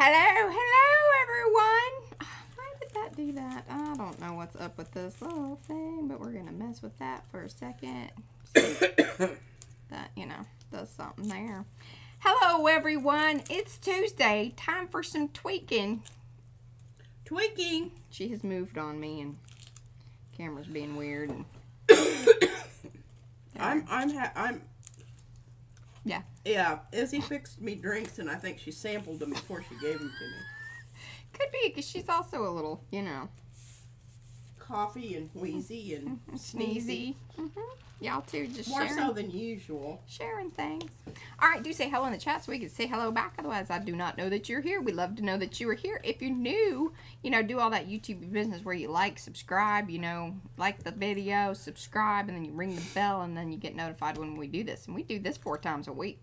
Hello, hello, everyone. Why did that do that? I don't know what's up with this little thing, but we're going to mess with that for a second. that, you know, does something there. Hello, everyone. It's Tuesday. Time for some tweaking. Tweaking. She has moved on me, and camera's being weird. And... I'm I'm I'm yeah. yeah. Izzy fixed me drinks, and I think she sampled them before she gave them to me. could be because she's also a little, you know, Coffee and wheezy and sneezy. hmm Y'all too, just More sharing. so than usual. sharing things. All right, do say hello in the chat so we can say hello back. Otherwise, I do not know that you're here. We'd love to know that you are here. If you're new, you know, do all that YouTube business where you like, subscribe, you know, like the video, subscribe, and then you ring the bell, and then you get notified when we do this. And we do this four times a week.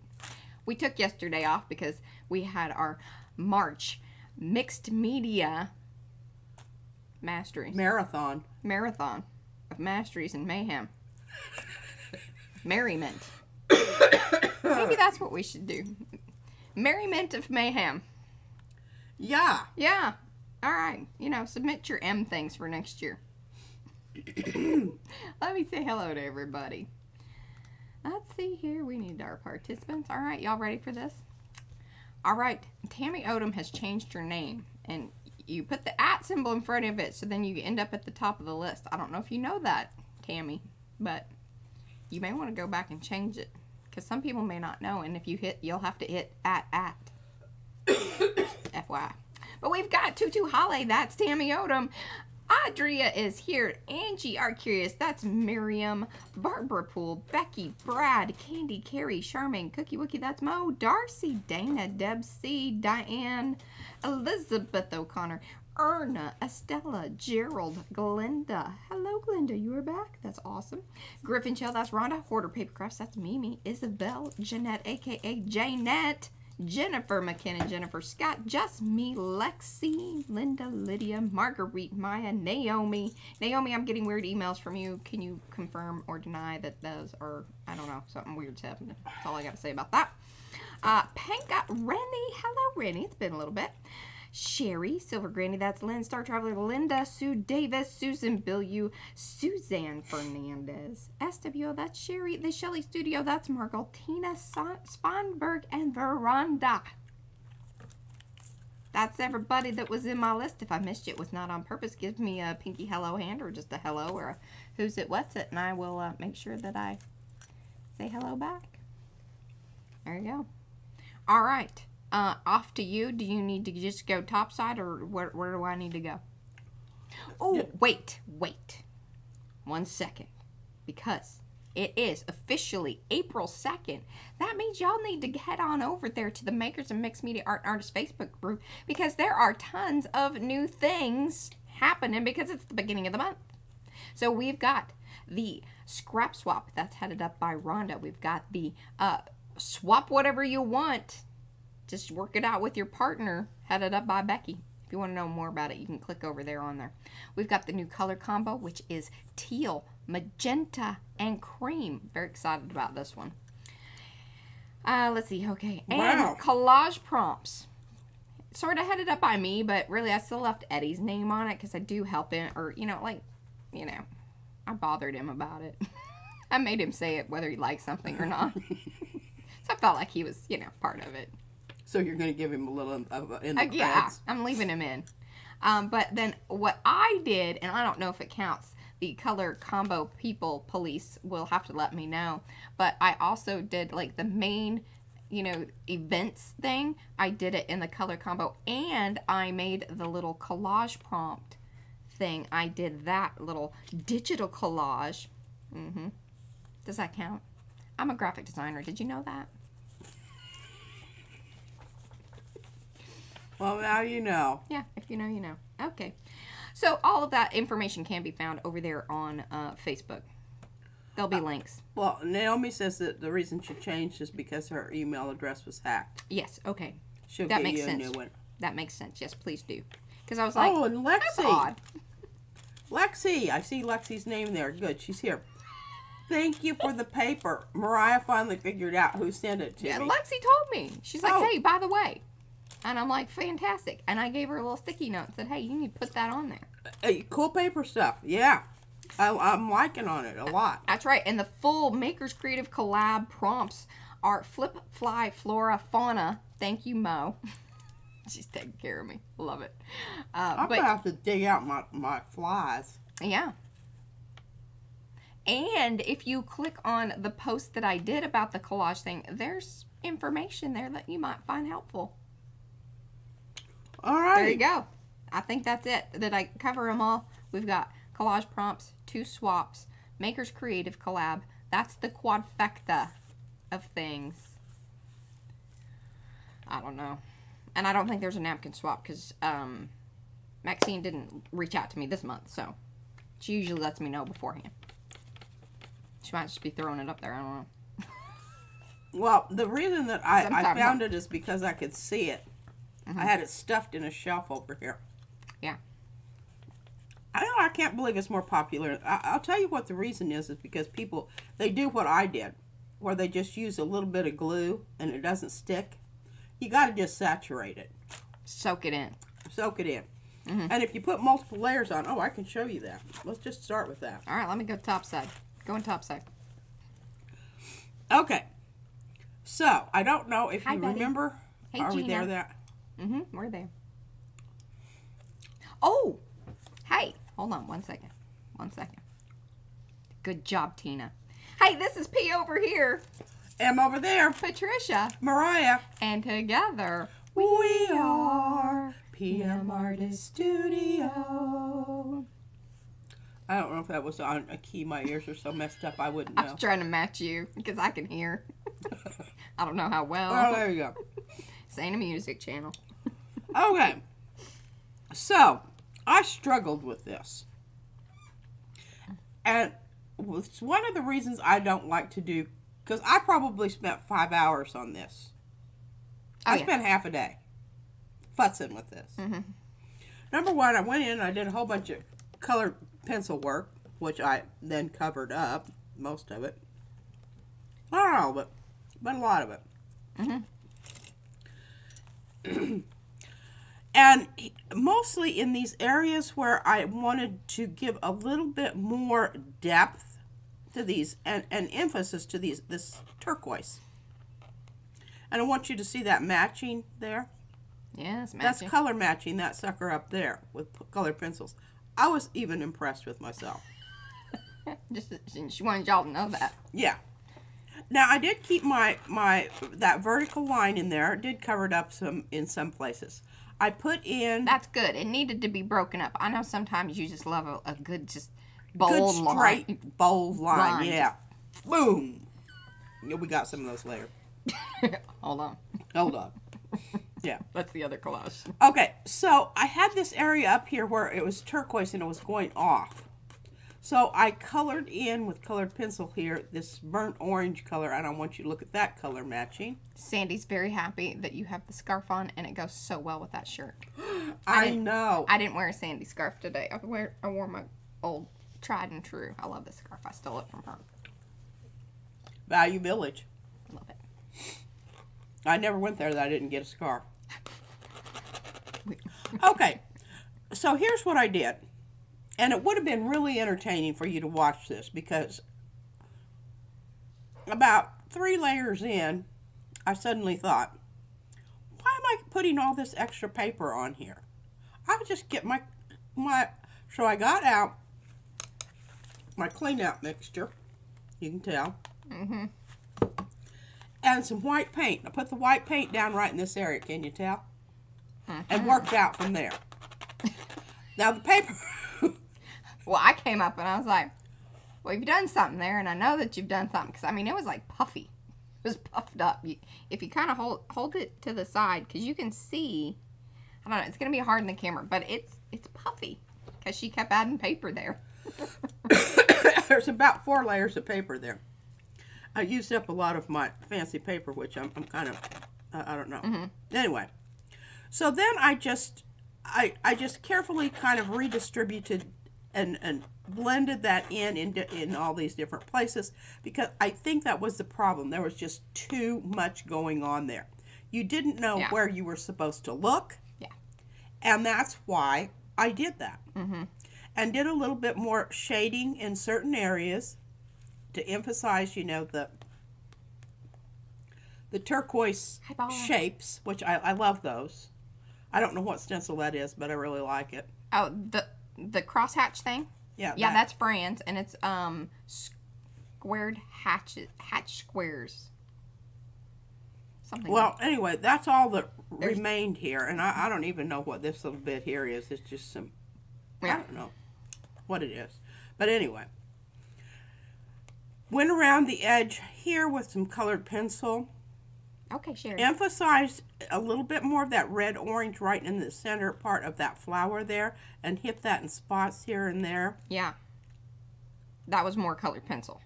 We took yesterday off because we had our March mixed media mastery Marathon. marathon of masteries and mayhem. Merriment. Maybe that's what we should do. Merriment of mayhem. Yeah. Yeah. All right. You know, submit your M things for next year. Let me say hello to everybody. Let's see here. We need our participants. All right. Y'all ready for this? All right. Tammy Odom has changed her name. And you put the at symbol in front of it so then you end up at the top of the list. I don't know if you know that, Tammy, but you may want to go back and change it because some people may not know. And if you hit, you'll have to hit at at. FYI. But we've got Tutu Holly. That's Tammy Odom. Adria is here. Angie are curious. That's Miriam. Barbara Poole. Becky. Brad. Candy. Carrie. Charmaine. Cookie Wookie. That's Mo. Darcy. Dana. Deb C. Diane. Elizabeth O'Connor. Erna, Estella, Gerald, Glinda. Hello, Glinda. You are back. That's awesome. Griffin Shell. That's Rhonda. Hoarder Papercrafts. That's Mimi. Isabel. Jeanette, aka Janette. Jennifer McKinnon, Jennifer Scott, Just Me, Lexi, Linda, Lydia, Marguerite, Maya, Naomi. Naomi, I'm getting weird emails from you. Can you confirm or deny that those are, I don't know, something weird's happening. That's all I got to say about that. Uh, Panka, Rennie. Hello, Rennie. It's been a little bit. Sherry, Silver Granny, that's Lynn, Star Traveler, Linda, Sue Davis, Susan Billu, Suzanne Fernandez, SWO, that's Sherry, the Shelley Studio, that's Margot, Tina Spanberg, and Veranda. That's everybody that was in my list. If I missed you, it was not on purpose. Give me a pinky hello hand or just a hello or a who's it, what's it, and I will uh, make sure that I say hello back. There you go. All right. Uh, off to you. Do you need to just go topside or where, where do I need to go? Oh, Yeah. wait, wait. One second. Because it is officially April 2nd. That means y'all need to head on over there to the Makers of Mixed Media Art and Artists Facebook group because there are tons of new things happening because it's the beginning of the month. So we've got the scrap swap that's headed up by Rhonda. We've got the uh, swap whatever you want. Just work it out with your partner, headed up by Becky. If you want to know more about it, you can click over there on there. We've got the new color combo, which is teal, magenta, and cream. Very excited about this one. Uh, let's see. Okay. And Wow. collage prompts. Sort of headed up by me, but really I still left Eddie's name on it because I do help him, or, you know, like, you know, I bothered him about it. I made him say it whether he liked something or not. so I felt like he was, you know, part of it. So you're gonna give him a little of a- in the Uh, yeah. I'm leaving him in. Um, but then what I did, and I don't know if it counts, the color combo people police will have to let me know. But I also did like the main, you know, events thing. I did it in the color combo, and I made the little collage prompt thing. I did that little digital collage. hmm Does that count? I'm a graphic designer. Did you know that? Well, now you know. Yeah, if you know, you know. Okay. So all of that information can be found over there on uh, Facebook. There'll be links. Well, Naomi says that the reason she changed is because her email address was hacked. Yes, okay. She'll That get makes you sense. a new one. That makes sense. Yes, please do. Because I was like, oh, and that's Lexi. odd. Lexi, I see Lexi's name there. Good, she's here. Thank you for the paper. Mariah finally figured out who sent it to Yeah, me. Lexi told me. She's like, Oh. hey, by the way. And I'm like, fantastic. And I gave her a little sticky note and said, hey, you need to put that on there. Uh, cool paper stuff. Yeah. I, I'm liking on it a lot. That's right. And the full Makers Creative collab prompts are Flip, Fly, Flora, Fauna. Thank you, Mo. She's taking care of me. Love it. Uh, I'm going to have to dig out my, my flies. yeah. And if you click on the post that I did about the collage thing, there's information there that you might find helpful. All right. There you go. I think that's it. Did I cover them all? We've got collage prompts, two swaps, Makers Creative collab. That's the quadfecta of things. I don't know. And I don't think there's a napkin swap because um, Maxine didn't reach out to me this month, so she usually lets me know beforehand. She might just be throwing it up there. I don't know. Well, the reason that I, I found it is because I could see it. I mm-hmm. had it stuffed in a shelf over here. Yeah. I know I can't believe it's more popular. I, I'll tell you what the reason is is because people they do what I did, where they just use a little bit of glue and it doesn't stick. You got to just saturate it, Soak it in. soak it in, mm-hmm. and if you put multiple layers on, oh, I can show you that. Let's just start with that. All right, let me go top side. Going top side. Okay, so I don't know if Hi, you buddy. remember. Hey, Are we there? That Mm-hmm. We're there. Oh, hey, hold on one second. One second. Good job, Tina. Hey, this is P over here, M over there, Patricia, Mariah. and together We are PM Artist Studio. I don't know if that was on a key. My ears are so messed up, I wouldn't I know. was trying to match you because I can hear. I don't know how well. Oh, there you go. Ain't a music channel. Okay. So, I struggled with this. And it's one of the reasons I don't like to do, because I probably spent five hours on this. Oh, I yeah. spent half a day futzing with this. Mhm. Number one, I went in and I did a whole bunch of colored pencil work, which I then covered up, most of it. Not all of it, but a lot of it. and mostly in these areas where I wanted to give a little bit more depth to these and, and emphasis to these this turquoise. And I want you to see that matching there. Yes, That's color matching that sucker up there with colored pencils. I was even impressed with myself. Just she wanted y'all to know that. Yeah. Now I did keep my my that vertical line in there. It did cover it up some in some places. I put in That's good. It needed to be broken up. I know sometimes you just love a, a good, just good bold straight line. bold line. Line, Yeah. Boom. Yeah, we got some of those later. Hold on. Hold on. Yeah. That's the other collage. Okay, so I had this area up here where it was turquoise and it was going off. So I colored in with colored pencil here this burnt orange color, and I want you to look at that color matching. Sandy's very happy that you have the scarf on, and it goes so well with that shirt. I, didn't- know. I didn't wear a Sandy scarf today. I wear I wore my old tried and true. I love this scarf. I stole it from her. Value Village. I love it. I never went there that I didn't get a scar. We- Okay, so here's what I did. And it would have been really entertaining for you to watch this because about three layers in, I suddenly thought, why am I putting all this extra paper on here? I would just get my my so I got out my clean out mixture, you can tell, mm -hmm. and some white paint. I put the white paint down right in this area, can you tell? And worked out from there. Now the paper Well, I came up and I was like, "Well, you've done something there, and I know that you've done something because I mean, it was like puffy. It was puffed up. You, if you kind of hold hold it to the side, because you can see. I don't know. It's gonna be hard in the camera, but it's it's puffy because she kept adding paper there. there's about four layers of paper there. I used up a lot of my fancy paper, which I'm, I'm kind of, uh, I don't know. Anyway, so then I just, I, I just carefully kind of redistributed and, and blended that in, in in all these different places because I think that was the problem. There was just too much going on there. You didn't know Yeah. where you were supposed to look. Yeah. And that's why I did that. Mm-hmm. and did a little bit more shading in certain areas to emphasize, you know, the the turquoise shapes, which I, I love those. I don't know what stencil that is, but I really like it. Oh, the the crosshatch thing. Yeah, Yeah, that- that's Fran's, and it's um squared hatches hatch squares. Something. Well, anyway, that's all that There's- remained here, and I, I don't even know what this little bit here is. It's just some, I don't know what it is. But anyway, went around the edge here with some colored pencil. Okay, Sherry. Emphasize a little bit more of that red orange right in the center part of that flower there, and hit that in spots here and there. Yeah. That was more colored pencil.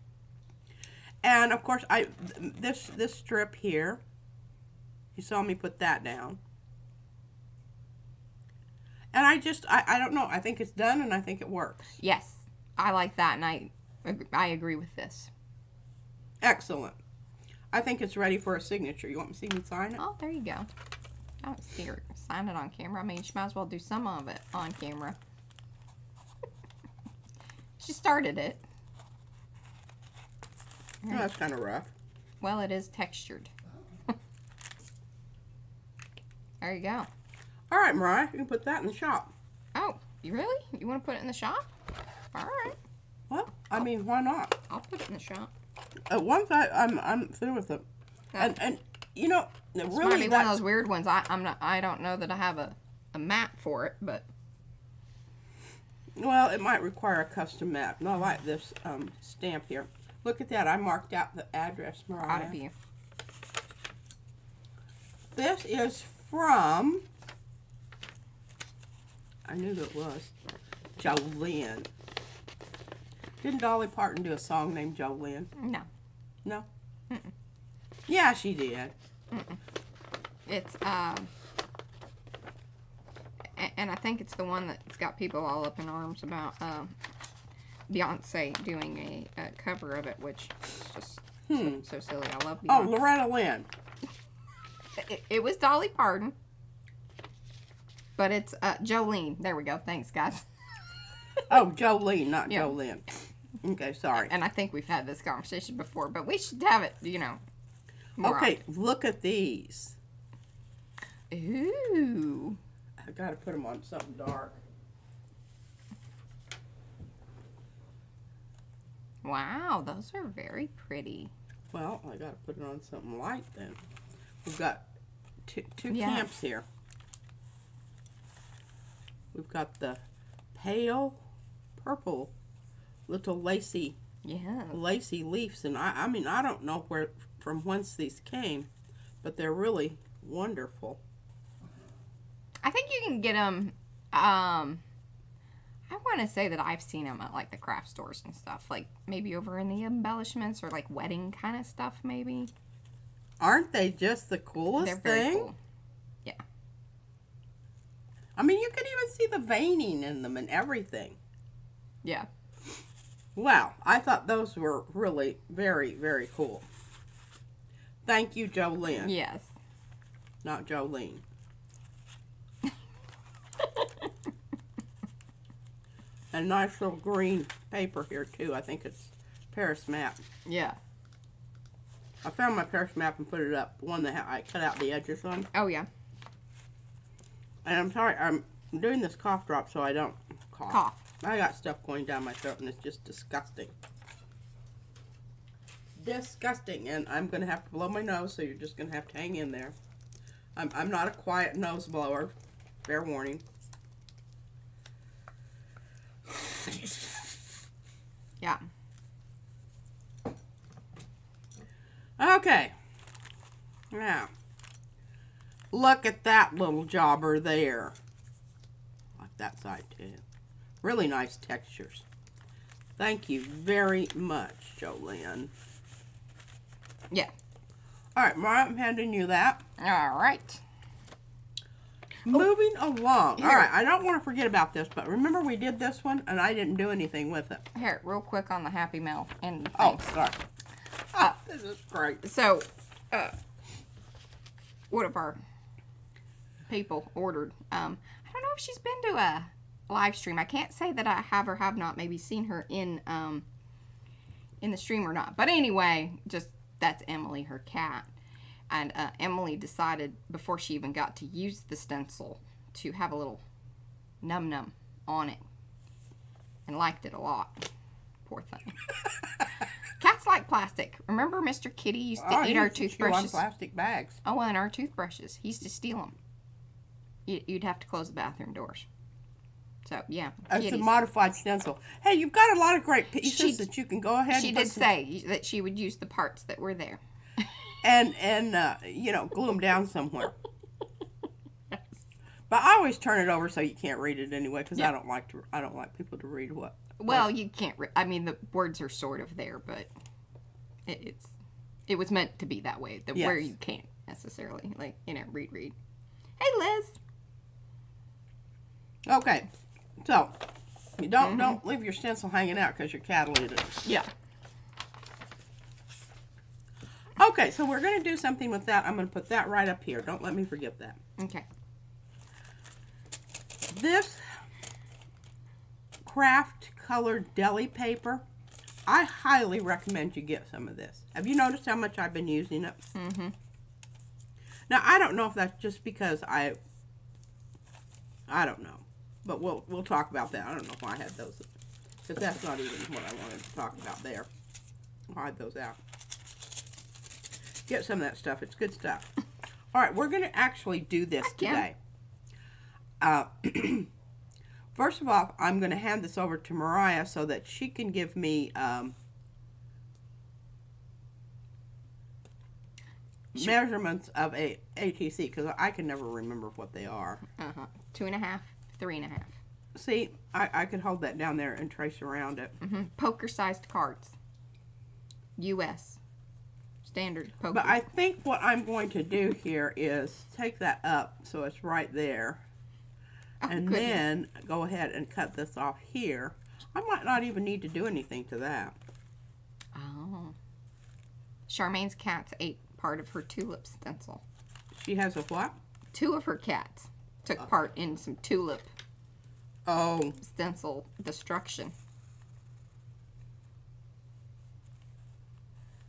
And of course, I this this strip here. You saw me put that down. And I just I, I don't know. I think it's done and I think it works. Yes, I like that, and I I agree with this. Excellent. I think it's ready for a signature. You want me to see me sign it? Oh, there you go. I don't see her sign it on camera. I mean, she might as well do some of it on camera. she started it. Oh, that's kind of rough. Well, it is textured. there you go. All right, Mariah, you can put that in the shop. Oh, you really? You want to put it in the shop? All right, Well, I oh. mean, why not? I'll put it in the shop. Uh, once I I'm I'm through with it, and and you know might really be one of those weird ones. I, I'm not. I don't know that I have a, a map for it, but well, it might require a custom map. Not like this um, stamp here. Look at that. I marked out the address, out of you. This is from. I knew that it was Jolene. Didn't Dolly Parton do a song named Jolene? No, No. Yeah, she did. it's um, and I think it's the one that's got people all up in arms about um, Beyonce doing a, a cover of it, which is just Hmm. so, so silly. I love Oh, Loretta Lynn. it, it was Dolly Parton, but it's uh, Jolene. There we go. Thanks, guys. Oh, Jolene, not Yeah. Jolene. Okay, sorry. And I think we've had this conversation before, but we should have it, you know. Okay, look at these. Ooh. I gotta put them on something dark. Wow, those are very pretty. Well, I gotta put it on something light then. We've got two, two Yeah. camps here. We've got the pale purple little lacy Yeah. lacy leaves and I, I mean I don't know where from whence these came but they're really wonderful I think you can get them. Um, I want to say that I've seen them at like the craft stores and stuff, like maybe over in the embellishments or like wedding kind of stuff, maybe. aren't they just the coolest They're very thing cool. I mean you can even see the veining in them and everything Yeah. Wow I thought those were really very very cool thank you Jolene Yes. not Jolene a nice little green paper here too I think it's Paris map Yeah. I found my Paris map and put it up. One that I cut out the edges on. Oh yeah. And I'm sorry, I'm doing this cough drop so I don't cough. Cough. I got stuff going down my throat and it's just disgusting. Disgusting. And I'm going to have to blow my nose, so you're just going to have to hang in there. I'm, I'm not a quiet nose blower. Fair warning. Yeah. Okay. Now, look at that little jobber there. Like that side too. Really nice textures. Thank you very much, Jolene. Yeah. All right, Mariah, I'm handing you that. All right. Moving along. Here. All right, I don't want to forget about this, but remember we did this one and I didn't do anything with it. Here, real quick on the Happy Mail and Oh, sorry. Ah, this is great. So, uh, one of our people ordered. Um, I don't know if she's been to a live stream. I can't say that I have or have not maybe seen her in um in the stream or not. But anyway, just that's Emily, her cat. And uh, Emily decided before she even got to use the stencil to have a little num num on it and liked it a lot. Poor thing. Cats like plastic. Remember Mr. Kitty used to Oh, eat our used to chew on toothbrushes? plastic bags. Oh, and our toothbrushes. He used to steal them. You'd have to close the bathroom doors. So, yeah. It's a modified stencil. Hey, you've got a lot of great pieces She- that you can go ahead She and did some- say that she would use the parts that were there. and and uh, you know glue them down somewhere. But I always turn it over so you can't read it anyway because I don't like to. I don't like people to read what. Well, you can't. Re- I mean, the words are sort of there, but it, it's it was meant to be that way. The where you can't necessarily like you know read read. Hey, Liz. Okay, so you don't Mm-hmm. don't leave your stencil hanging out because your cat will eat it. Yeah. Okay, so we're gonna do something with that. I'm gonna put that right up here. Don't let me forget that. Okay. This Kraft colored deli paper. I highly recommend you get some of this. Have you noticed how much I've been using it? Mm-hmm. Now I don't know if that's just because I I don't know. But we'll we'll talk about that. I don't know why I had those because that's not even what I wanted to talk about there. I'll hide those out. Get some of that stuff. It's good stuff. All right, we're going to actually do this today. Uh, first of all, I'm going to hand this over to Mariah so that she can give me um, Sure. measurements of a ATC because I can never remember what they are. Uh huh. Two and a half, three and a half. See, I, I could hold that down there and trace around it. Mm-hmm. Poker sized cards. U.S. Standard poker. But I think what I'm going to do here is take that up so it's right there. Oh, and goodness. then go ahead and cut this off here. I might not even need to do anything to that. Oh. Charmaine's cats ate part of her tulip stencil. She has a what? Two of her cats. Took part in some tulip Oh, stencil destruction.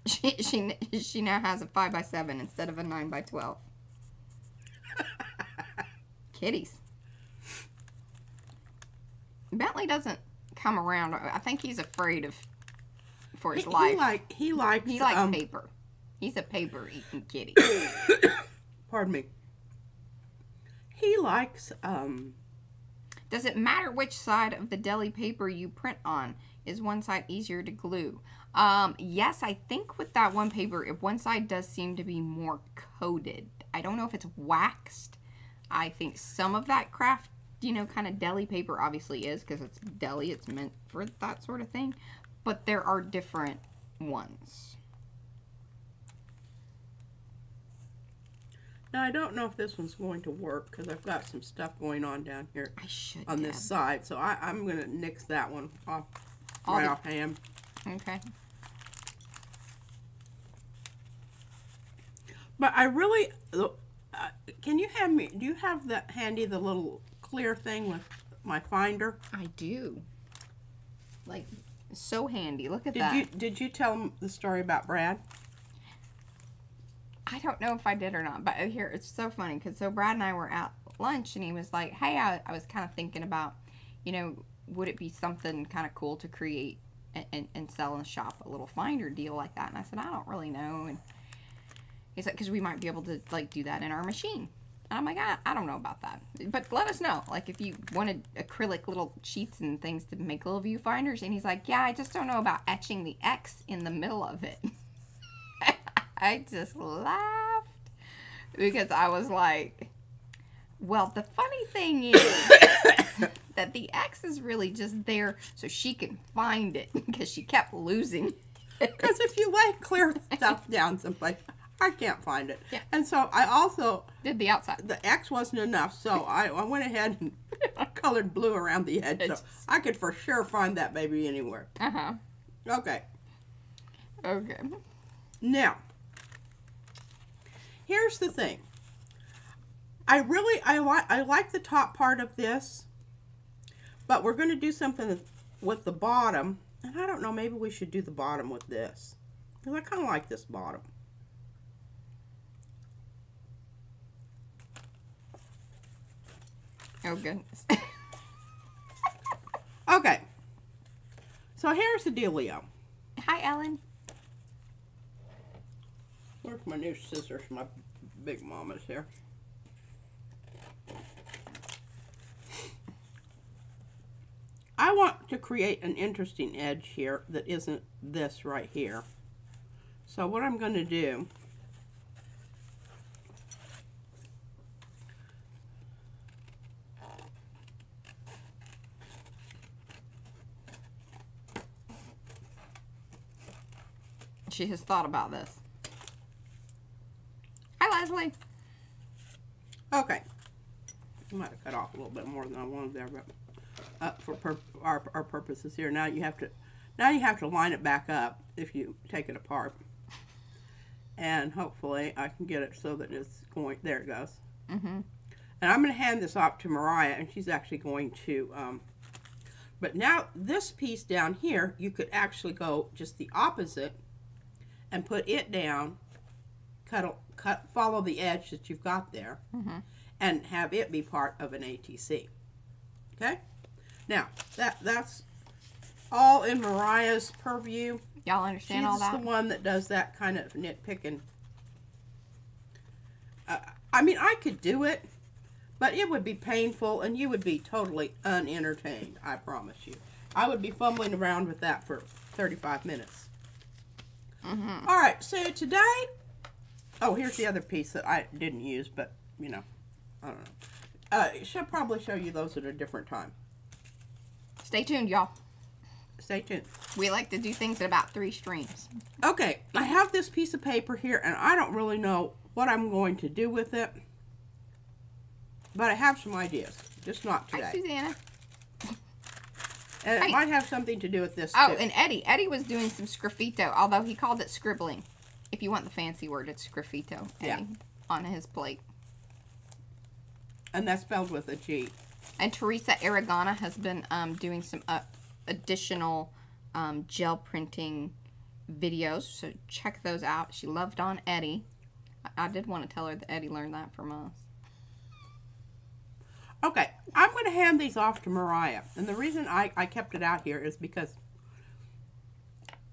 She she she now has a five by seven instead of a nine by twelve. Kitties. Bentley doesn't come around. I think he's afraid of for he, his life. he like he likes He likes um, paper. He's a paper eating kitty. pardon me. He likes um Does it matter which side of the deli paper you print on? Is one side easier to glue? Um, yes, I think with that one paper, if one side does seem to be more coated. I don't know if it's waxed. I think some of that Kraft, you know, kind of deli paper obviously is because it's deli. It's meant for that sort of thing. But there are different ones. Now I don't know if this one's going to work because I've got some stuff going on down here I should. on this side. So I, I'm gonna nix that one off All right the- offhand. Okay. But I really, uh, can you hand me? Do you have that handy? The little clear thing with my finder. I do. Like, so handy. Look at Did that. you did you tell the story about Brad? I don't know if I did or not, but here it's so funny because so Brad and I were at lunch and he was like, "Hey, I, I was kind of thinking about, you know, would it be something kind of cool to create and, and, and sell in the shop a little finder deal like that?" And I said, "I don't really know." And he said, "Because we might be able to like do that in our machine." And I'm like, I, I don't know about that, but let us know. Like if you wanted acrylic little sheets and things to make little viewfinders. And he's like, Yeah, I just don't know about etching the X in the middle of it. I just laughed because I was like, well, the funny thing is that the X is really just there so she can find it because she kept losing. It. Because if you lay clear stuff down someplace, I can't find it. Yeah. And so I also Did the outside. the X wasn't enough, so I, I went ahead and colored blue around the edge, so I could for sure find that baby anywhere. Uh huh. Okay. Okay. Now, here's the thing. I really I like I like the top part of this, But we're going to do something with the bottom. And I don't know, maybe we should do the bottom with this. Because I kind of like this bottom. Oh, goodness. Okay. So here's the dealio. Hi, Ellen. Where's my new scissors? My big mama's here. I want to create an interesting edge here that isn't this right here. So what I'm going to do She has thought about this. Leslie. Okay. I might have cut off a little bit more than I wanted there, but uh, for pur- our, our purposes here, now you have to now you have to line it back up if you take it apart, and hopefully I can get it so that it's going. There it goes. Mm-hmm. And I'm going to hand this off to Mariah, and she's actually going to. Um, but now this piece down here, you could actually go just the opposite, and put it down. Cut, cut, follow the edge that you've got there Mm-hmm. and have it be part of an ATC. Okay? Now, that that's all in Mariah's purview. Y'all understand all that? She's the one that does that kind of nitpicking. Uh, I mean, I could do it, but it would be painful and you would be totally unentertained, I promise you. I would be fumbling around with that for 35 minutes. Mm-hmm. All right, so today, oh, here's the other piece that I didn't use, but you know, I don't know. Uh, she'll probably show you those at a different time. Stay tuned, y'all. Stay tuned. We like to do things at about three streams. Okay, I have this piece of paper here, and I don't really know what I'm going to do with it, but I have some ideas, just not today. Hi. Susanna. And it Hi. might have something to do with this Oh, too. and Eddie. Eddie was doing some sgraffito, although he called it scribbling. If you want the fancy word, it's sgraffito. Yeah. On his plate. and that's spelled with a G. And Teresa Aragona has been um, doing some uh, additional um, gel printing videos, so check those out. She loved on Eddie. I, I did want to tell her that Eddie learned that from us. Okay, I'm going to hand these off to Mariah. And the reason I, I kept it out here is because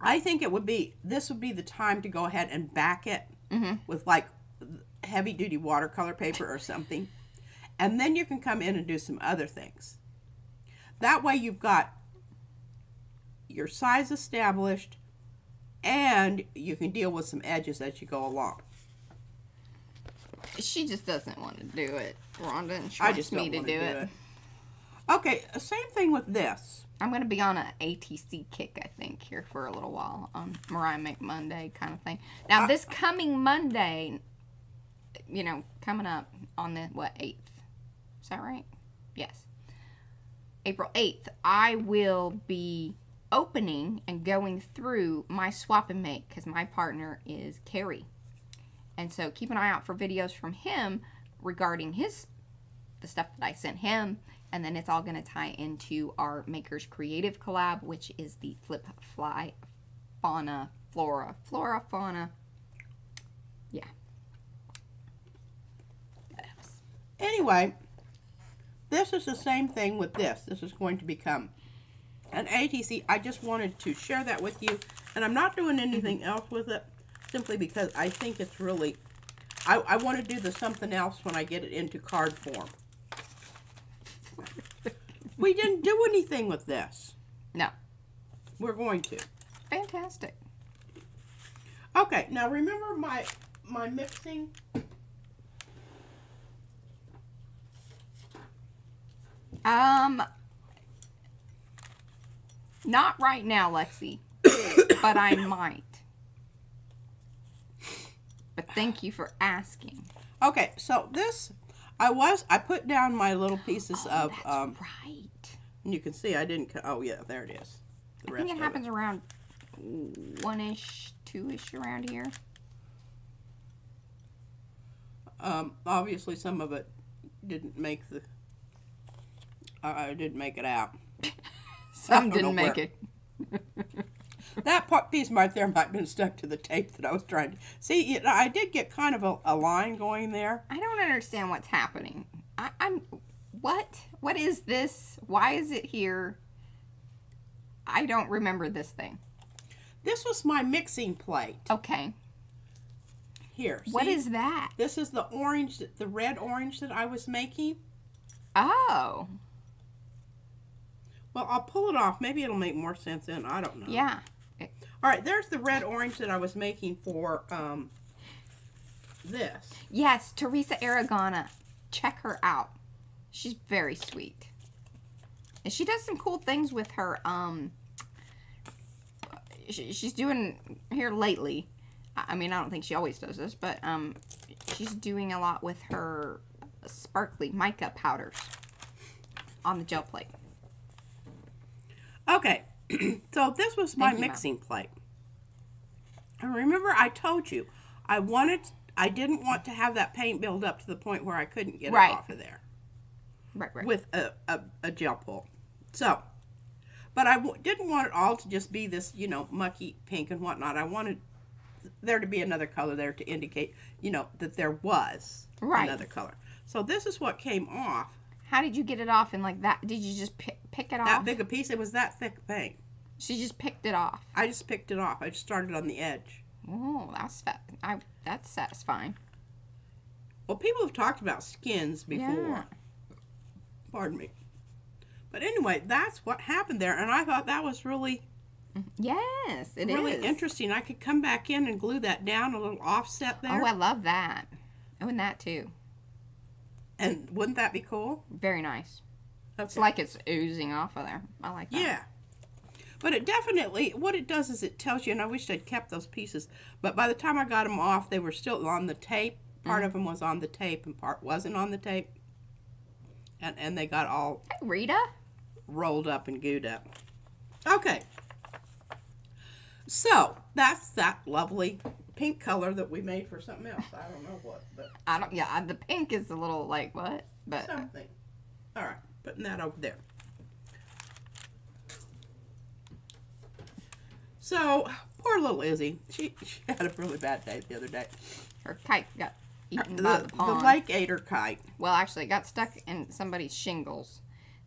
I think it would be, this would be the time to go ahead and back it Mhm. with like heavy duty watercolor paper or something. And then you can come in and do some other things. That way you've got your size established and you can deal with some edges as you go along. She just doesn't want to do it, Rhonda, and she I wants just me to want do it. do it. Okay, same thing with this. I'm going to be on an ATC kick, I think, here for a little while on Mariah Make Monday kind of thing. Now, this coming Monday, you know, coming up on the, what, 8th? Is that right? Yes. April 8th, I will be opening and going through my swap and make because my partner is Carrie. And so keep an eye out for videos from him regarding his the stuff that I sent him, and then it's all going to tie into our Makers Creative collab, which is the Flip Fly Fauna Flora Flora Fauna. Yeah. Anyway, this is the same thing with this. This is going to become an ATC. I just wanted to share that with you. And I'm not doing mm-hmm. anything else with it simply because I think it's really, I, I want to do the something else when I get it into card form. We didn't do anything with this. No. We're going to. Fantastic. Okay, now remember my my mixing? Um. Not right now, Lexi, but I might. But thank you for asking. Okay, so this, I was, I put down my little pieces Oh, of, that's um, right. and you can see I didn't, oh yeah, there it is. The I rest think it happens around one ish, two ish around here. Um, obviously some of it didn't make the, I I didn't make it out. Some didn't make where. it. That part, piece right there might have been stuck to the tape that I was trying to see. You know, I did get kind of a, a line going there. I don't understand what's happening. I, I'm. What? What is this? Why is it here? I don't remember this thing. This was my mixing plate. Okay. Here, What see? is that? This is the orange, the red orange that I was making. Oh. Well, I'll pull it off. Maybe it'll make more sense then. I don't know. Yeah. All right, there's the red orange that I was making for um, this. Yes, Teresa Aragona. Check her out. She's very sweet. And she does some cool things with her um she, she's doing here lately. I I mean, I don't think she always does this, but um she's doing a lot with her sparkly mica powders on the gel plate. Okay, so this was my you, Mom. mixing plate. And remember, I told you I wanted, I didn't want to have that paint build up to the point where I couldn't get Right. it off of there Right, right. with a, a, a gel pull. So, but I w- didn't want it all to just be this, you know, mucky pink and whatnot. I wanted there to be another color there to indicate, you know, that there was Right. another color. So this is what came off. How did you get it off and like that? Did you just pick, pick it That off? That big a piece, it was that thick thing. She just picked it off. I just picked it off. I just started on the edge. Oh, that's fa- I, that's satisfying. Well, people have talked about skins before. Yeah. Pardon me. But anyway, that's what happened there, and I thought that was really, mm-hmm. Yes, it is. really interesting. I could come back in and glue that down a little offset oh, there, Oh, I love that. Oh, and that too. And wouldn't that be cool? Very nice. Okay. It's like it's oozing off of there. I like that. yeah. But it definitely, what it does is it tells you, and I wish I'd kept those pieces, but by the time I got them off, they were still on the tape. Part mm-hmm. of them was on the tape, and part wasn't on the tape. And, and they got all Hey, Rita. rolled up and gooed up. Okay. So that's that lovely pink color that we made for something else. I don't know what, but I don't. Yeah, the pink is a little like what, but something. All right, putting that over there. So poor little Izzy, she, she had a really bad day the other day. her kite got eaten The, by the the pond. lake ate her kite. well, actually, it got stuck in somebody's shingles.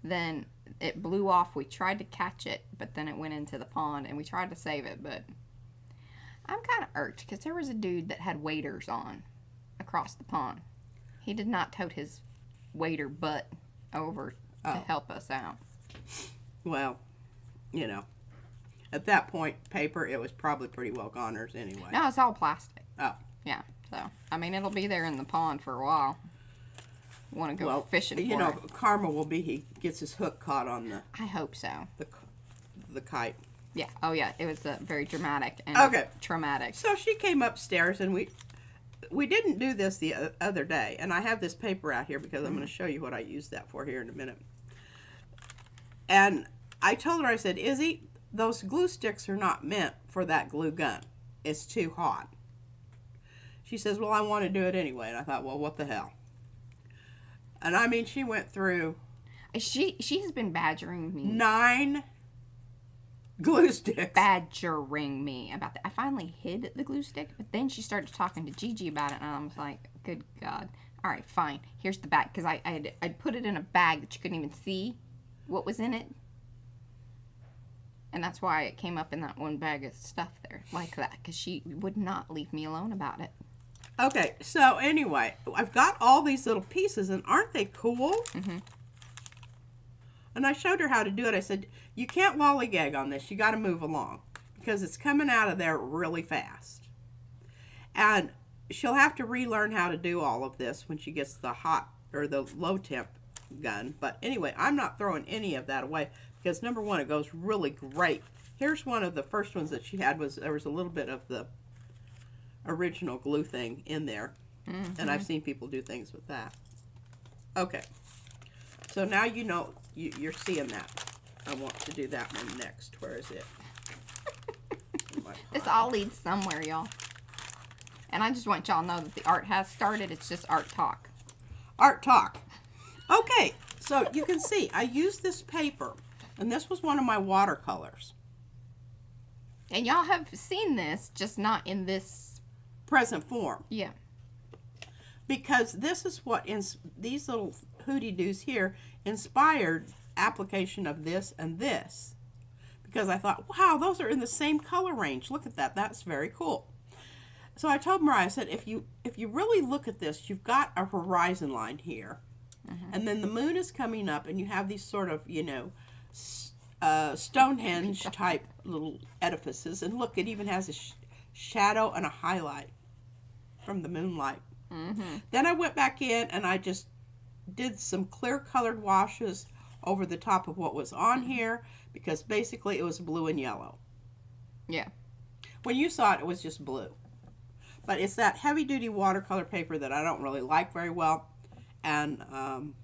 Then it blew off. We tried to catch it, but then it went into the pond, and we tried to save it, but I'm kind of irked because there was a dude that had waders on across the pond. He did not tote his wader butt over to Oh. help us out. Well, you know, at that point, paper it was probably pretty well goners anyway. No, it's all plastic. Oh. Yeah. So I mean, it'll be there in the pond for a while. Want to go well, fishing for you know, it? karma will be he gets his hook caught on the I hope so. the, the kite. Yeah. Oh yeah. It was uh, very dramatic and Okay. traumatic. So she came upstairs and we we didn't do this the other day, and I have this paper out here because I'm going to show you what I use that for here in a minute. And I told her, I said, Izzy, those glue sticks are not meant for that glue gun. It's too hot. She says, Well, I want to do it anyway. And I thought, Well, what the hell? And I mean, she went through She she has been badgering me, nine glue sticks. badgering me about that. I finally hid the glue stick, but then she started talking to Gigi about it, and I was like, "Good God! All right, fine. Here's the bag because I I had I'd put it in a bag that you couldn't even see what was in it." And that's why it came up in that one bag of stuff there, like that, because she would not leave me alone about it. Okay, so anyway, I've got all these little pieces, and aren't they cool? Mm-hmm. And I showed her how to do it. I said, You can't lollygag on this. You got to move along because it's coming out of there really fast. And she'll have to relearn how to do all of this when she gets the hot or the low temp gun. But anyway, I'm not throwing any of that away because number one, it goes really great. Here's one of the first ones that she had was there was a little bit of the original glue thing in there. And I've mm-hmm. seen people do things with that. Okay. So now you know you, you're seeing that. I want to do that one next. Where is it? This all leads somewhere, y'all. And I just want y'all to know that the art has started. It's just art talk. Art talk. Okay, so you can see I used this paper. And this was one of my watercolors. And y'all have seen this, just not in this. Present form. Yeah. Because this is what these little hootie doos here inspired application of this and this. Because I thought, wow, those are in the same color range. Look at that. That's very cool. So I told Mariah, I said, if you if you really look at this, you've got a horizon line here, and then the moon is coming up, and you have these sort of you know, uh, Stonehenge type little edifices, and look, it even has a sh- shadow and a highlight from the moonlight. Then I went back in and I just did some clear colored washes over the top of what was on here because basically it was blue and yellow. Yeah. When you saw it, it was just blue. But it's that heavy duty watercolor paper that I don't really like very well, and um,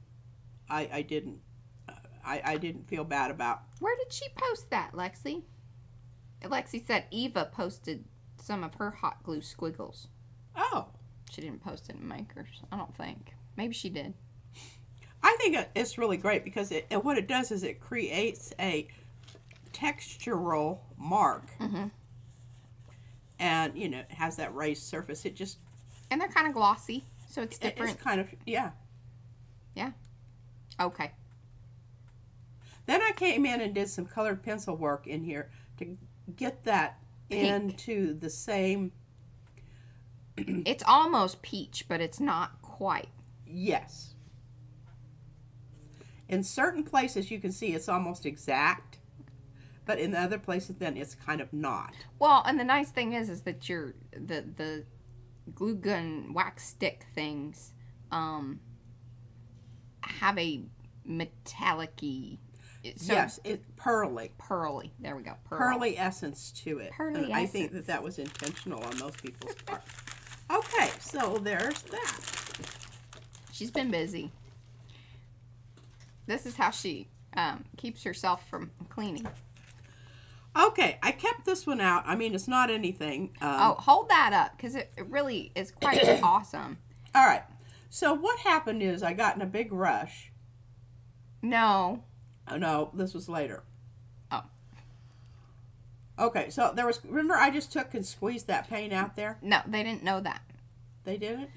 I, I didn't uh, I, I didn't feel bad about. Where did she post that, Lexi? Lexi said Eva posted some of her hot glue squiggles. Oh, She didn't post it in Makers, I don't think. Maybe she did. I think it's really great because it, what it does is it creates a textural mark, Mhm. and you know it has that raised surface. It just And they're kind of glossy, so it's it- it's different. kind of yeah. yeah. Okay. Then I came in and did some colored pencil work in here to get that Pink. into the same It's almost peach, but it's not quite. yes. In certain places you can see it's almost exact, but in the other places then it's kind of not. Well, and the nice thing is, is that your the the glue gun wax stick things um have a metallic-y, so yes, it pearly. pearly. There we go. Pearl. pearly essence to it. Pearly and I think that that was intentional on most people's part. Okay, so there's that. She's been busy. This is how she um, keeps herself from cleaning. Okay, I kept this one out. I mean, it's not anything. Um, Oh, hold that up because it, it really is quite awesome. All right. So what happened is I got in a big rush. No. Oh, no, this was later. Oh. Okay, so there was. Remember, I just took and squeezed that paint out there. No, they didn't know that. They didn't.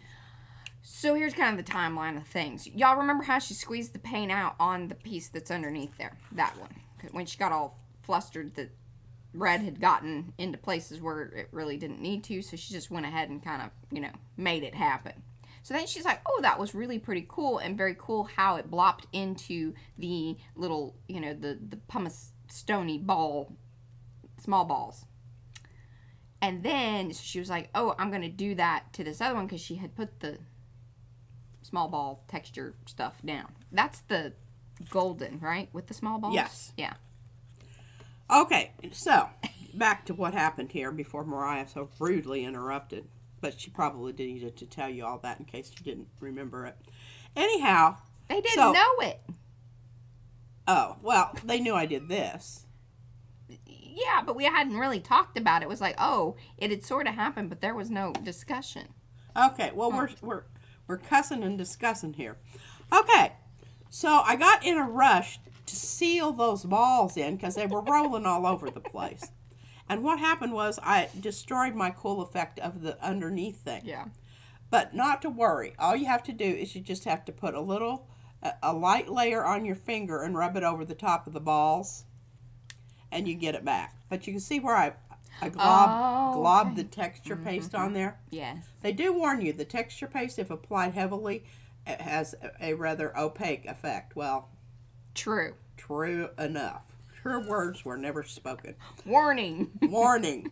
So here's kind of the timeline of things. Y'all remember how she squeezed the paint out on the piece that's underneath there? That one. When she got all flustered that red had gotten into places where it really didn't need to, so she just went ahead and kind of, you know, made it happen. So then she's like, oh, that was really pretty cool and very cool how it blopped into the little, you know, the, the pumice stony ball, small balls. And then she was like, oh, I'm going to do that to this other one because she had put the small ball texture stuff down. That's the golden, right? With the small balls? Yes. Yeah. Okay, so back to what happened here before Mariah so rudely interrupted. But she probably needed to tell you all that in case you didn't remember it. Anyhow, They didn't So- know it. oh well, they knew I did this. Yeah, but we hadn't really talked about it. It was like, oh, it had sort of happened, but there was no discussion. Okay, well we're we're we're cussing and discussing here. Okay, so I got in a rush to seal those balls in because they were rolling all over the place. And what happened was I destroyed my cool effect of the underneath thing. Yeah. But not to worry. All you have to do is you just have to put a little, a, a light layer on your finger and rub it over the top of the balls, and you get it back. But you can see where I, I glob, Oh, globbed okay. the texture mm-hmm, paste mm-hmm. on there. Yes. They do warn you the texture paste, if applied heavily, it has a, a rather opaque effect. Well, True. true enough. Her words were never spoken. Warning. Warning.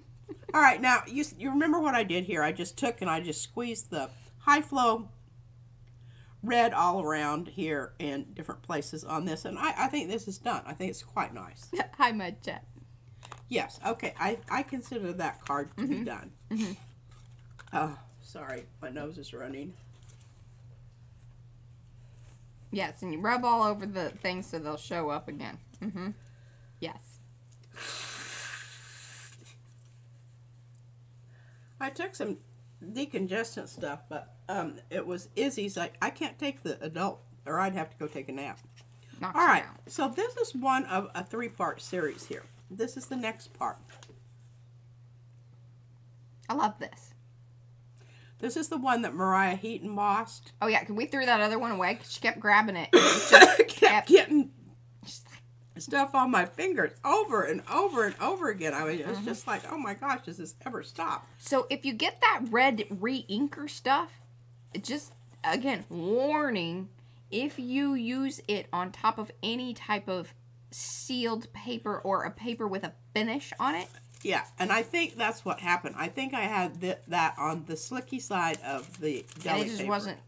All right, now you you remember what I did here? I just took and I just squeezed the high flow red all around here in different places on this, and I, I think this is done. I think it's quite nice. Hi, Mud Chat. Yes, okay, I, I consider that card to be done. Oh, sorry, my nose is running. Yes, and you rub all over the things so they'll show up again. Mm-hmm. Yes. I took some decongestant stuff, but um, it was Izzy's. I, I can't take the adult, or I'd have to go take a nap. knocks All right, so this is one of a three-part series here. This is the next part. I love this. This is the one that Mariah heat embossed. Oh yeah, we threw that other one away 'cause she kept grabbing it. Was just kept kept- getting stuff on my fingers over and over and over again. I mean, it Mm-hmm. was just like, oh my gosh, does this ever stop? So if you get that red re-inker stuff, it just again warning if you use it on top of any type of sealed paper or a paper with a finish on it, Yeah, and I think that's what happened. I think I had th- that on the slicky side of the and it just paper. wasn't.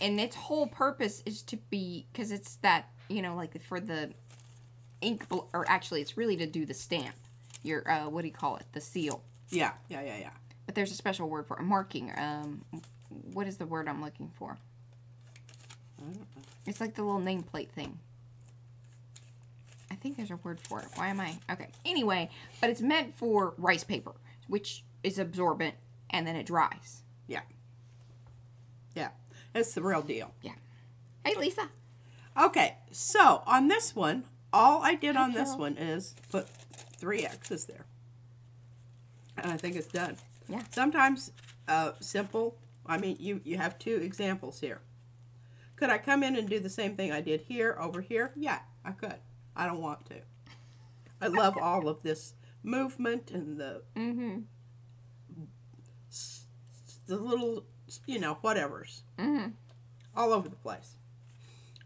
And its whole purpose is to be because it's that you know like for the ink or actually it's really to do the stamp. Your uh, what do you call it? The seal. Yeah, yeah, yeah, yeah. But there's a special word for it. Marking. Um, what is the word I'm looking for? I don't know. It's like the little nameplate thing. I think there's a word for it. Why am I? Okay. Anyway, but it's meant for rice paper, which is absorbent and then it dries. Yeah. Yeah, it's the real deal. Yeah. Hey, Lisa. Okay, so on this one, all I did Hi, on this one is put three X's there. And I think it's done. Yeah. Sometimes uh, simple, I mean, you, you have two examples here. Could I come in and do the same thing I did here, over here? Yeah, I could. I don't want to. I love all of this movement and the Mm-hmm. the little, you know, whatevers Mm-hmm. all over the place.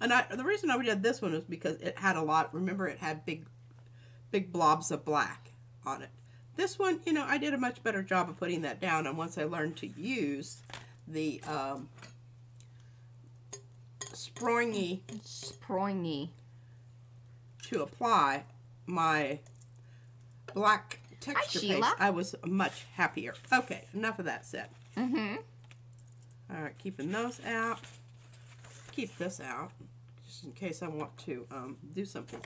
And I, the reason I did this one was because it had a lot. Remember, it had big, big blobs of black on it. This one, you know, I did a much better job of putting that down. And once I learned to use the um, springy Springy. To apply my black texture paste, I was much happier. Okay, enough of that set. Mm-hmm. All right, keeping those out. Keep this out, just in case I want to um, do something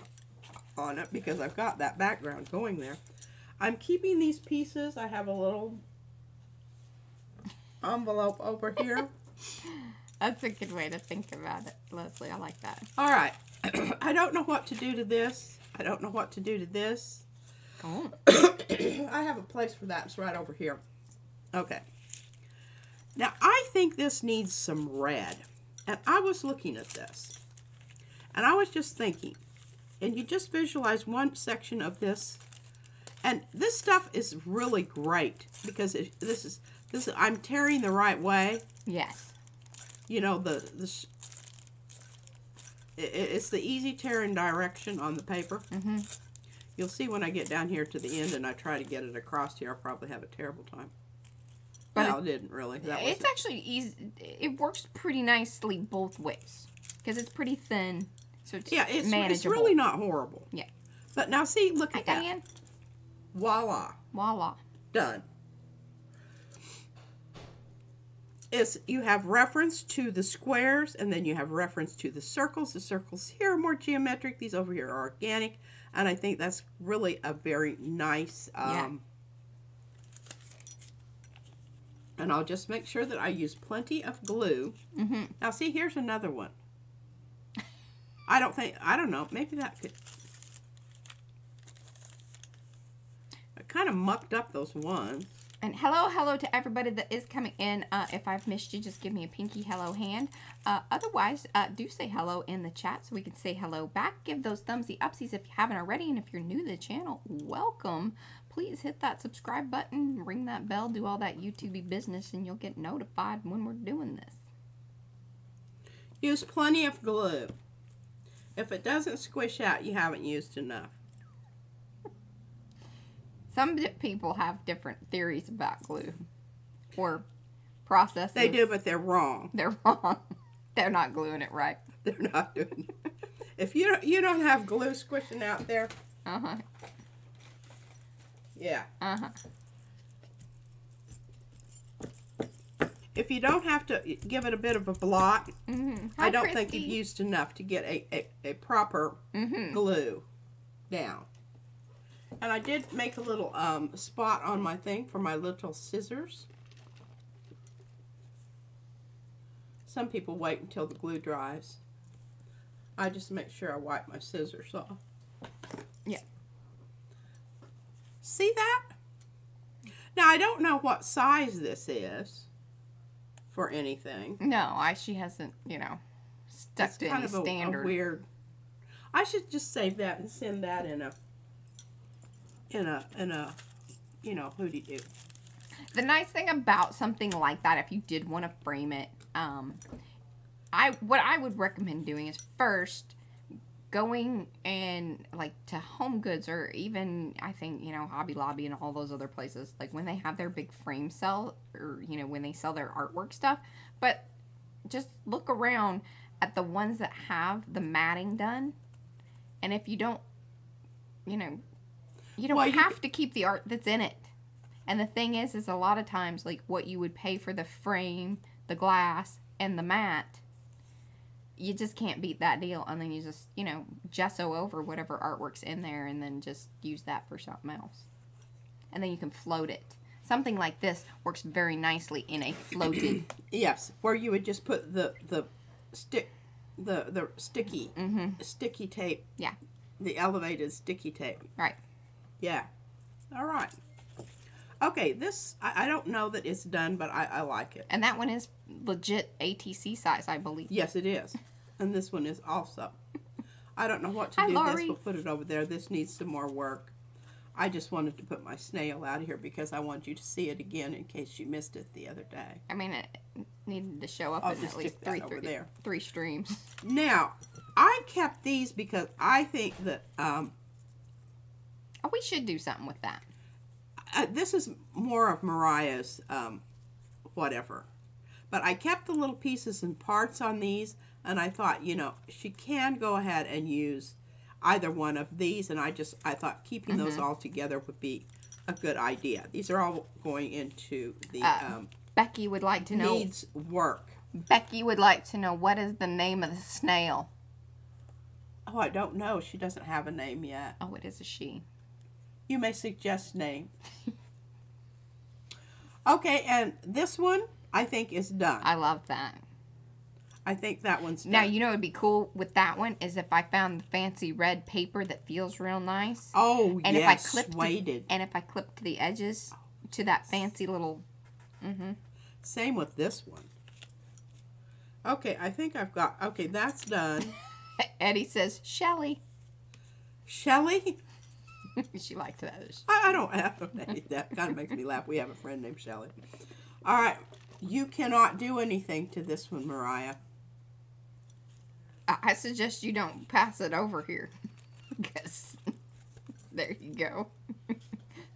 on it, because I've got that background going there. I'm keeping these pieces. I have a little envelope over here. That's a good way to think about it, Leslie. I like that. All right. I don't know what to do to this. I don't know what to do to this. Oh. I have a place for that. It's right over here. Okay. Now, I think this needs some red. And I was looking at this. And I was just thinking. And you just visualize one section of this. And this stuff is really great because it, this is this I'm tearing the right way. Yes. You know the the sh- it, it's the easy tearing direction on the paper. Mm-hmm. You'll see when I get down here to the end and I try to get it across here, I'll probably have a terrible time. But well, it didn't really. That It's actually easy. It works pretty nicely both ways because it's pretty thin, so it's yeah, it's, manageable. it's really not horrible. Yeah. But now see, look Hi, at that. Diane. Voila, Voila. done. It's you have reference to the squares and then you have reference to the circles. The circles here are more geometric. These over here are organic, and I think that's really a very nice. Um, Yeah. And I'll just make sure that I use plenty of glue. Mm-hmm. Now, see, here's another one. I don't think, I don't know, maybe that could. I kind of mucked up those ones. And hello, hello to everybody that is coming in. Uh, if I've missed you, just give me a pinky hello hand. Uh, otherwise, uh, do say hello in the chat so we can say hello back. Give those thumbsy upsies if you haven't already. And if you're new to the channel, welcome. Please hit that subscribe button, ring that bell, do all that YouTube business, and you'll get notified when we're doing this. Use plenty of glue. If it doesn't squish out, you haven't used enough. Some people have different theories about glue or processes. They do, but they're wrong. They're wrong. They're not gluing it right. They're not doing it. If you don't, you don't have glue squishing out there, Uh huh. yeah. Uh huh. If you don't have to give it a bit of a blot, Mm-hmm. I don't think you've used enough to get a, a, a proper Mm-hmm. glue down. And I did make a little um, spot on my thing for my little scissors. Some people wait until the glue dries. I just make sure I wipe my scissors off. Yeah. See that? Now I don't know what size this is for anything. No, I she hasn't, you know, stuck It's to kind any of a, a weird. I should just save that and send that in a in a in a you know hootie doo. The nice thing about something like that, if you did want to frame it, um, I what I would recommend doing is first going and like to Home Goods or even I think you know Hobby Lobby and all those other places, like when they have their big frame sell or you know when they sell their artwork stuff, but just look around at the ones that have the matting done, and if you don't, you know, you don't Well, you have to keep the art that's in it. And the thing is, is a lot of times, like what you would pay for the frame, the glass, and the mat, you just can't beat that deal. And then you just, you know, gesso over whatever artwork's in there and then just use that for something else. And then you can float it. Something like this works very nicely in a floated. Yes, where you would just put the the stick the the sticky mm-hmm. sticky tape. Yeah. The elevated sticky tape. Right. Yeah. All right. Okay, this I, I don't know that it's done, but I, I like it. And that one is legit ATC size, I believe. Yes, it is. And this one is also. I don't know what to Hi, do Laurie. this. We'll put it over there. This needs some more work. I just wanted to put my snail out here because I want you to see it again in case you missed it the other day. I mean, it needed to show up I'll in at least three, three, there. three streams. Now, I kept these because I think that um, we should do something with that. uh, this is more of Mariah's um, whatever. But I kept the little pieces and parts on these, and I thought, you know, she can go ahead and use either one of these, and I just I thought keeping those Mm-hmm. all together would be a good idea. These are all going into the Uh, um, Becky would like to know. needs work. Becky would like to know what is the name of the snail. Oh, I don't know. She doesn't have a name yet. Oh, it is a she. You may suggest name. okay, and this one I think is done. I love that. I think that one's done. Now you know what would be cool with that one is if I found the fancy red paper that feels real nice, oh and if I yes, clipped weighted. and if I clipped the edges to that fancy little. Mm-hmm. Same with this one. Okay, I think I've got. Okay, that's done. Eddie says Shelly. Shelly? she liked that. I, I don't have that. Kind of makes me laugh. We have a friend named Shelly. All right, you cannot do anything to this one, Mariah. I I suggest you don't pass it over here. Because there you go.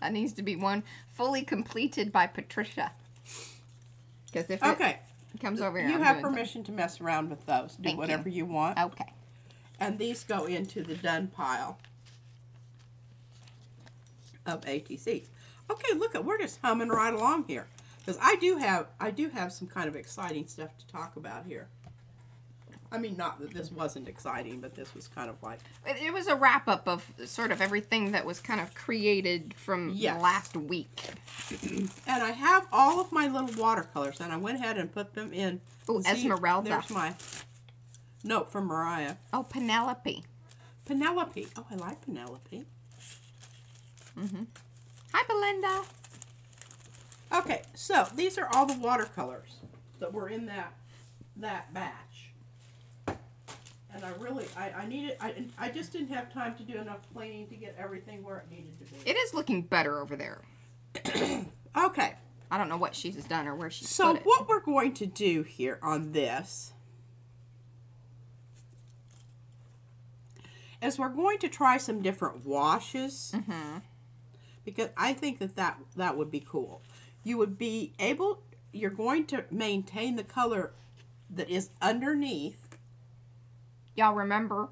that needs to be one fully completed by Patricia. Because if Okay, it comes over here, you I'm have permission to mess around with those. Do Thank whatever you want. Okay. And these go into the done pile of ATCs. Okay, look at we're just humming right along here because I do have I do have some kind of exciting stuff to talk about here. I mean, not that this wasn't exciting, but this was kind of like It, was a wrap up of sort of everything that was kind of created from Yes. last week. And I have all of my little watercolors, and I went ahead and put them in. Oh, Esmeralda. There's my note from Mariah. Oh, Penelope. Penelope. Oh, I like Penelope. Hi, Belinda. Okay, so these are all the watercolors that were in that that batch. And I really, I, I needed, I, I just didn't have time to do enough cleaning to get everything where it needed to be. It is looking better over there. Okay, I don't know what she's done or where she's so put it. what we're going to do here on this is we're going to try some different washes Mm-hmm. Because I think that, that that would be cool. You would be able, you're going to maintain the color that is underneath. Y'all remember,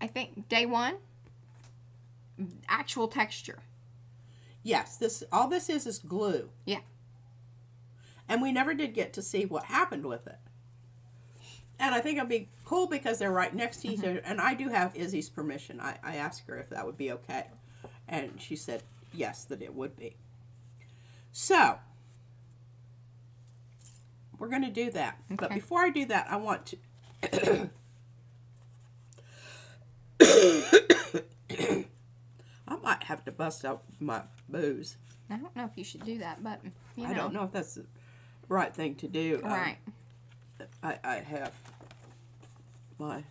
I think day one, actual texture. Yes, this all this is is glue. Yeah. And we never did get to see what happened with it. And I think it'd be cool because they're right next to each mm-hmm. other. And I do have Izzy's permission. I, I asked her if that would be okay. And she said yes, that it would be. So, we're going to do that. But before I do that, I want to I might have to bust out my booze. I don't know if you should do that, but you know. I don't know if that's the right thing to do. Um, Right. I, I have my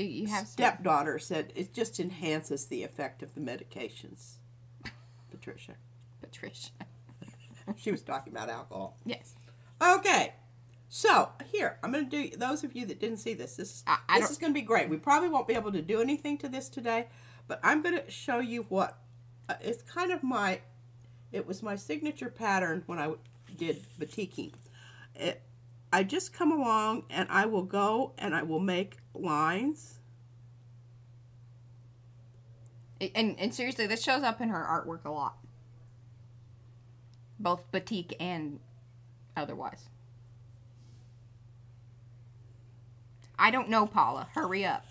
do you have stepdaughter said it just enhances the effect of the medications. Patricia. Patricia. She was talking about alcohol. Yes. Okay. So here, I'm going to do those of you that didn't see this. This I- I this is going to be great. We probably won't be able to do anything to this today, but I'm going to show you what uh, it's kind of my. It was my signature pattern when I did batiking. It, I just come along and I will go and I will make lines. And and seriously, this shows up in her artwork a lot. Both batik and otherwise. I don't know, Paula. Hurry up.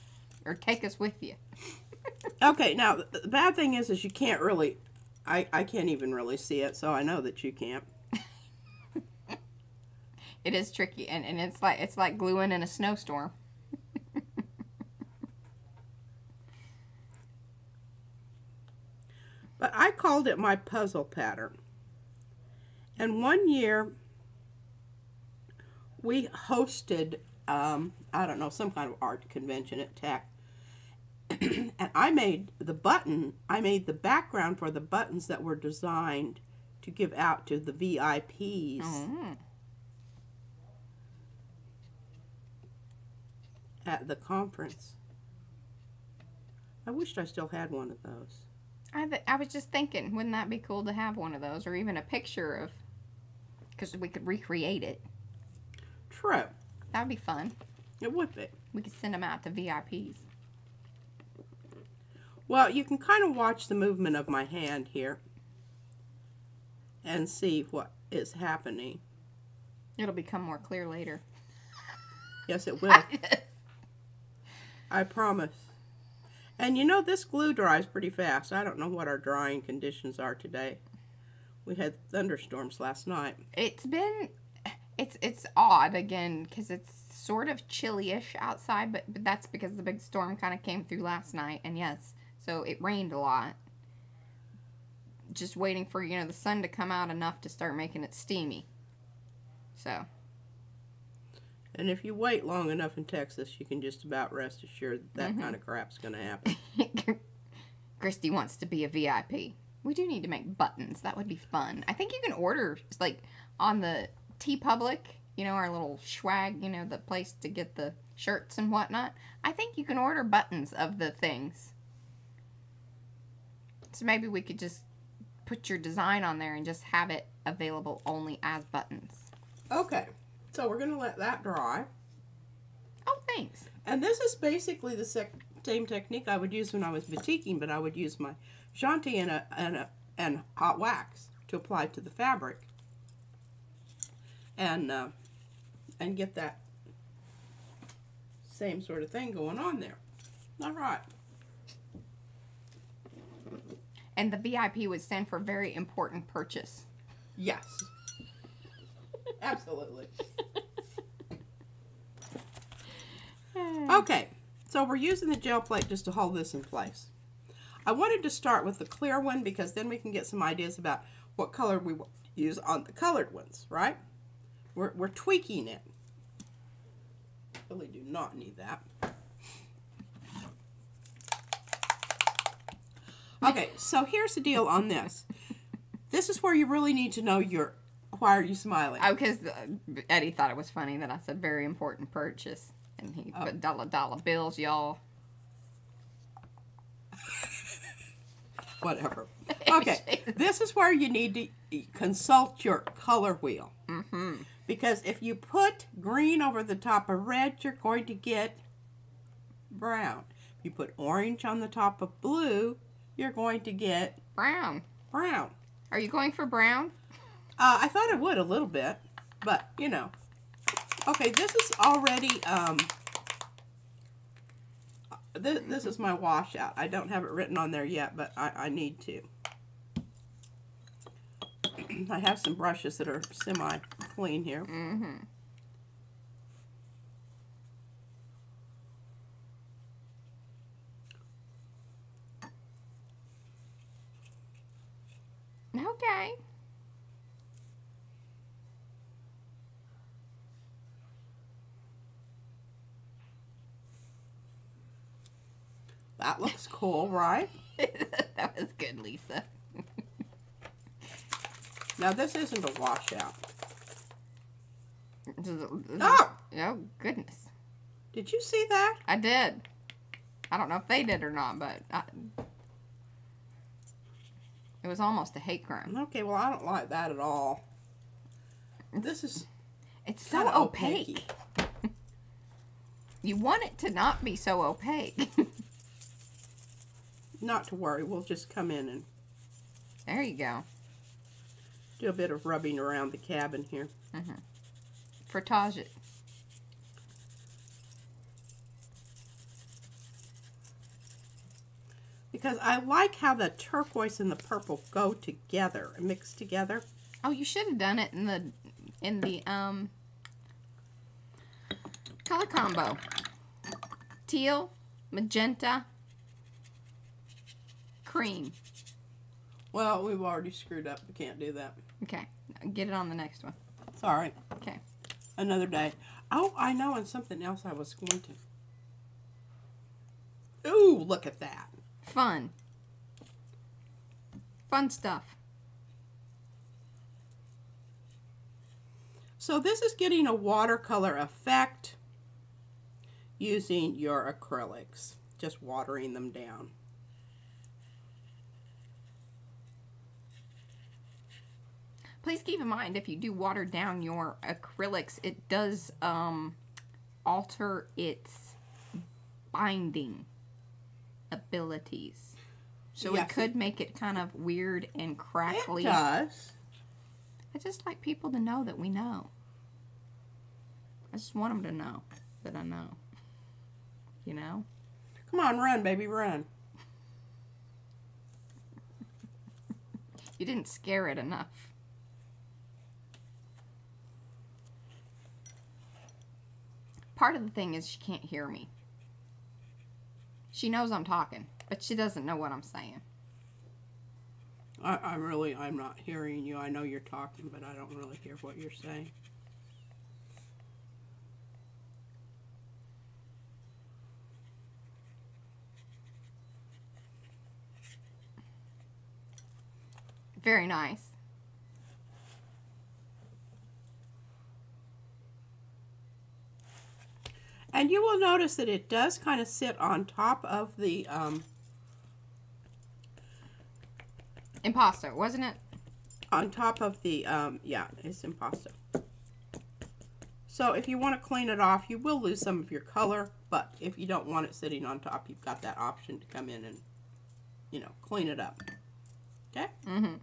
or take us with you. Okay, now the the bad thing is, is you can't really. I I can't even really see it, so I know that you can't. It is tricky and, and it's like it's like gluing in a snowstorm. But I called it my puzzle pattern. And one year, we hosted, um, I don't know, some kind of art convention at Tech. and I made the button, I made the background for the buttons that were designed to give out to the VIPs Mm. At the conference. I wished I still had one of those. I, th- I was just thinking, wouldn't that be cool to have one of those or even a picture of because we could recreate it. True. That would be fun. It would be. We could send them out to VIPs. Well, you can kind of watch the movement of my hand here and see what is happening. It'll become more clear later. Yes, it will. I promise. And you know, this glue dries pretty fast. I don't know what our drying conditions are today. We had thunderstorms last night. It's been it's it's odd again because it's sort of chilly-ish outside, but, but that's because the big storm kind of came through last night, and yes, so it rained a lot. Just waiting for you know the sun to come out enough to start making it steamy. So And if you wait long enough in Texas, you can just about rest assured that, that Mhm. kind of crap's going to happen. Christy wants to be a VIP. We do need to make buttons. That would be fun. I think you can order like on the TeePublic, you know, our little swag, you know, the place to get the shirts and whatnot. I think you can order buttons of the things. So maybe we could just put your design on there and just have it available only as buttons. Okay, so we're going to let that dry. Oh, thanks. And this is basically the sec- same technique I would use when I was batiking, but I would use my tjanting and a, and a, and hot wax to apply to the fabric, and uh, and get that same sort of thing going on there. All right. And the VIP would stand for very important purchase. Yes. Absolutely. Okay, so we're using the gel plate just to hold this in place. I wanted to start with the clear one because then we can get some ideas about what color we use on the colored ones, right? We're, we're tweaking it. Really do not need that. Okay, so here's the deal on this. This is where you really need to know your, why are you smiling? Oh, because Eddie thought it was funny that I said very important purchase, and he Oh. put dollar dollar bills, y'all. whatever. Okay, this is where you need to consult your color wheel. Mm-hmm. Because if you put green over the top of red, you're going to get brown. If you put orange on the top of blue, you're going to get Brown. brown. Are you going for brown? Uh, I thought it would a little bit, but you know. Okay, this is already, um, th this is my washout. I don't have it written on there yet, but I, I need to. I have some brushes that are semi-clean here. Mm -hmm. Okay. That looks cool, right? that was good, Lisa. Now this isn't a washout. This is- this is- Oh! oh, goodness. Did you see that? I did. I don't know if they did or not, but I, it was almost a hate crime. Okay, well I don't like that at all. This is It's so kinda opaque. You want it to not be so opaque. Not to worry. We'll just come in and there you go. do a bit of rubbing around the cabin here. Frottage it. Because I like how the turquoise and the purple go together, mix together. Oh, you should have done it in the in the um color combo. Teal, magenta, cream. Well, we've already screwed up. We can't do that. Okay, get it on the next one. Sorry. Okay. Another day. Oh, I know, and something else I was going to. Ooh, look at that. Fun. Fun stuff. So this is getting a watercolor effect using your acrylics, just watering them down. Please keep in mind if you do water down your acrylics, it does um, alter its binding abilities. So Yes, it could make it kind of weird and crackly. It does. I just like people to know that we know. I just want them to know that I know. You know? Come on, run, baby, run. You didn't scare it enough. Part of the thing is she can't hear me. She knows I'm talking, but she doesn't know what I'm saying. I, I'm really, I'm not hearing you. I know you're talking, but I don't really hear what you're saying. Very nice. And you will notice that it does kind of sit on top of the, um, Impasto, wasn't it? on top of the, um, yeah, it's impasto. So if you want to clean it off, you will lose some of your color, but if you don't want it sitting on top, you've got that option to come in and, you know, clean it up. Okay? Mm-hmm.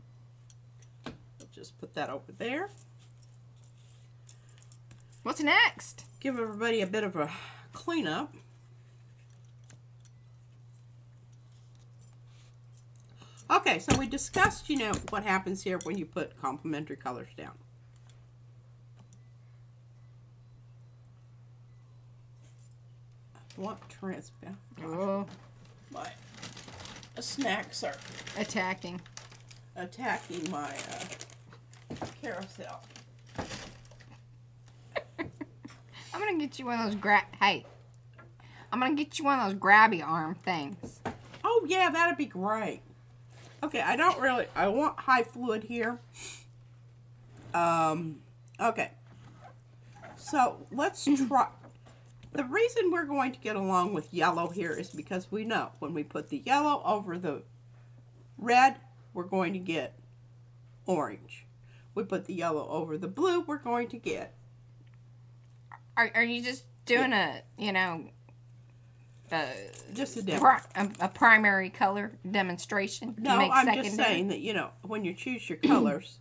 Just put that over there. What's next? Give everybody a bit of a cleanup. Okay, so we discussed, you know, what happens here when you put complementary colors down. What transparent? Oh, My snacks are attacking. attacking my uh, carousel. I'm gonna get you one of those grab. Hey, I'm gonna get you one of those grabby arm things. Oh yeah, that'd be great. Okay, I don't really. I want high fluid here. Um. Okay. So let's try. The reason we're going to get along with yellow here is because we know when we put the yellow over the red, we're going to get orange. We put the yellow over the blue, we're going to get Are Are you just doing a you know a, just a pri- a, a primary color demonstration? to No, make I'm just saying that you know when you choose your colors,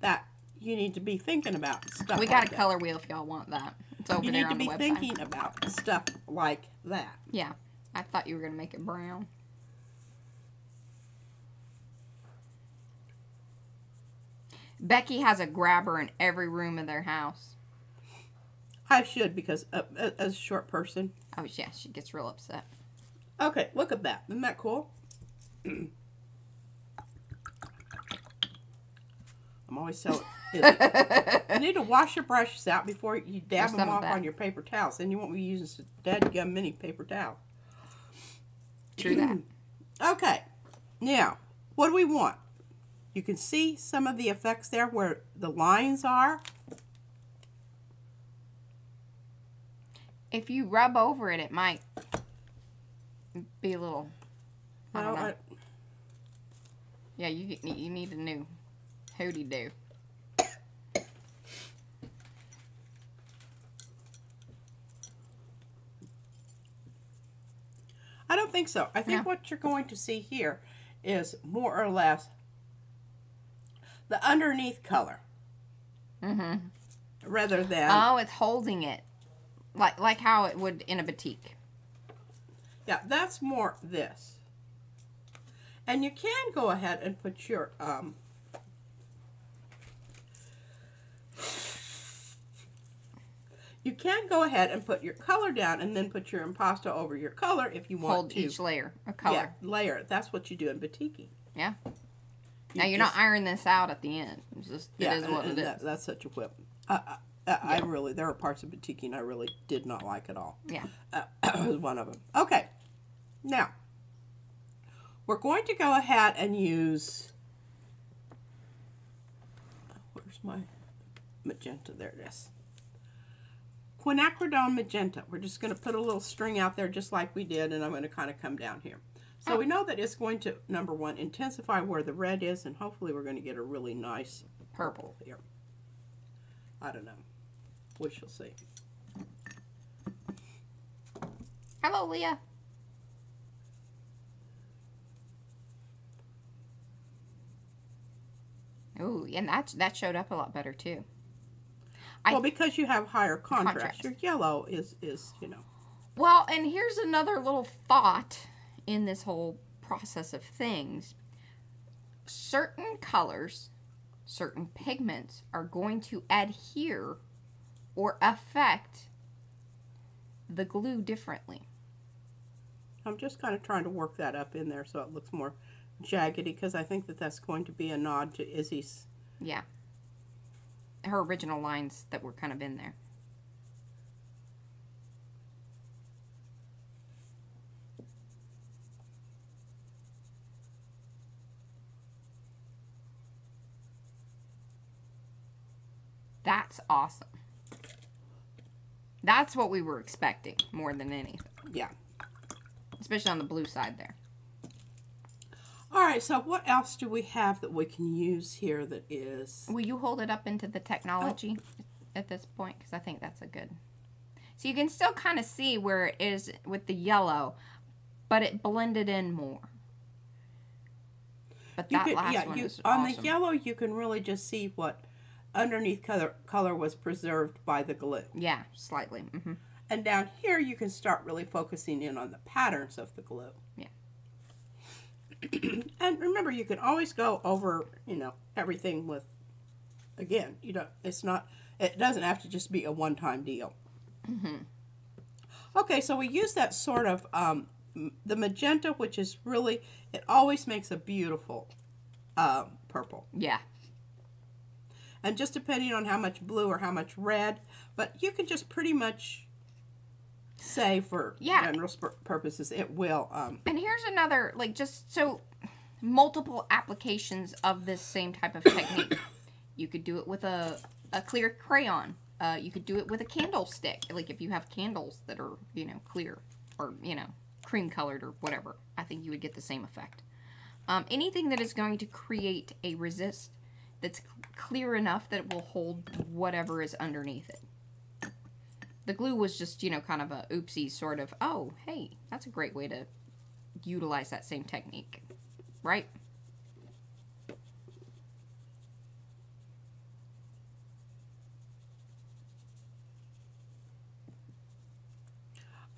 that you need to be thinking about stuff. We like got a that. color wheel if y'all want that. It's over You there need to on be thinking about stuff like that. Yeah, I thought you were gonna make it brown. Becky has a grabber in every room of their house. I should because uh, as a short person. Oh yeah, she gets real upset. Okay, look at that. Isn't that cool? I'm always so you need to wash your brushes out before you dab There's them off on your paper towels. Then you won't be using dead gum mini paper towel. True that. Okay, now what do we want? You can see some of the effects there where the lines are. If you rub over it, it might be a little. I don't No, know. I- Yeah, you get- you need a new hootie do. I don't think so. I think No. what you're going to see here is more or less the underneath color Mm-hmm. rather than Oh, it's holding it, like like how it would in a batik. yeah. That's more this, and you can go ahead and put your um. You can go ahead and put your color down and then put your impasto over your color if you want Hold to. each layer of color. Yeah, layer. That's what you do in batiking. Yeah. You now you're just- not ironing this out at the end. It's just it is and- what and it that- is. That's such a whip. I, I, I really, there are parts of batiking I really did not like at all. Yeah. Uh, was one of them. Okay, now we're going to go ahead and use. Where's my magenta? There it is. Quinacridone magenta. We're just going to put a little string out there just like we did, and I'm going to kind of come down here. So Oh. we know that it's going to, number one, intensify where the red is, and hopefully we're going to get a really nice Purple. here. I don't know. We shall see. Hello, Leah. Ooh, and that that showed up a lot better too. I- well, because you have higher contrast, Contrast. your yellow is is you know. Well, and here's another little thought in this whole process of things. Certain colors, certain pigments are going to adhere or affect the glue differently. I'm just kind of trying to work that up in there so it looks more jaggedy because I think that that's going to be a nod to Izzy's. Yeah. Her original lines that were kind of in there. That's awesome. That's what we were expecting more than anything, Yeah. especially on the blue side there. All right. So what else do we have that we can use here that is? Will you hold it up into the technology oh. at this point? Because I think that's a good. So you can still kind of see where it is with the yellow, but it blended in more. But You that could, last yeah, one you, is on awesome. the yellow you can really just see what underneath color color was preserved by the glue. Yeah, slightly. hmm And down here, you can start really focusing in on the patterns of the glue. Yeah. and remember, you can always go over, you know, everything with, again, you know, it's not, it doesn't have to just be a one-time deal. hmm Okay, so we use that sort of, um, the magenta, which is really, it always makes a beautiful um, purple. Yeah. And just depending on how much blue or how much red, but you can just pretty much say for Yeah. general purposes, it will. Um, And here's another, like, just so multiple applications of this same type of technique. you could do it with a, a clear crayon. Uh, you could do it with a candlestick. Like, if you have candles that are, you know, clear or, you know, cream colored or whatever, I think you would get the same effect. Um, anything that is going to create a resist that's clear enough that it will hold whatever is underneath it. The glue was just, you know, kind of a oopsie sort of, oh, hey, that's a great way to utilize that same technique, right?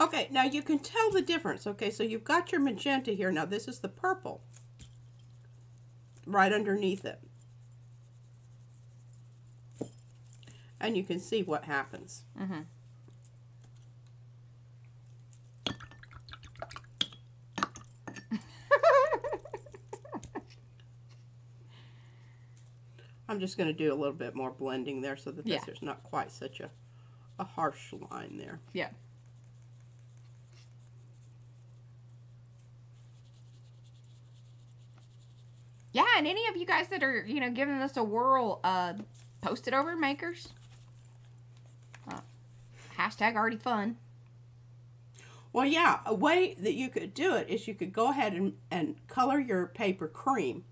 okay, now you can tell the difference. Okay, so you've got your magenta here. Now this is the purple right underneath it. And you can see what happens. Mm-hmm. I'm I'm just going to do a little bit more blending there so that this, Yeah. there's not quite such a, a harsh line there. Yeah. Yeah, and any of you guys that are, you know, giving this a whirl, uh, post it over Makers. Hashtag already fun. Well, yeah, a way that you could do it is you could go ahead and, and color your paper cream,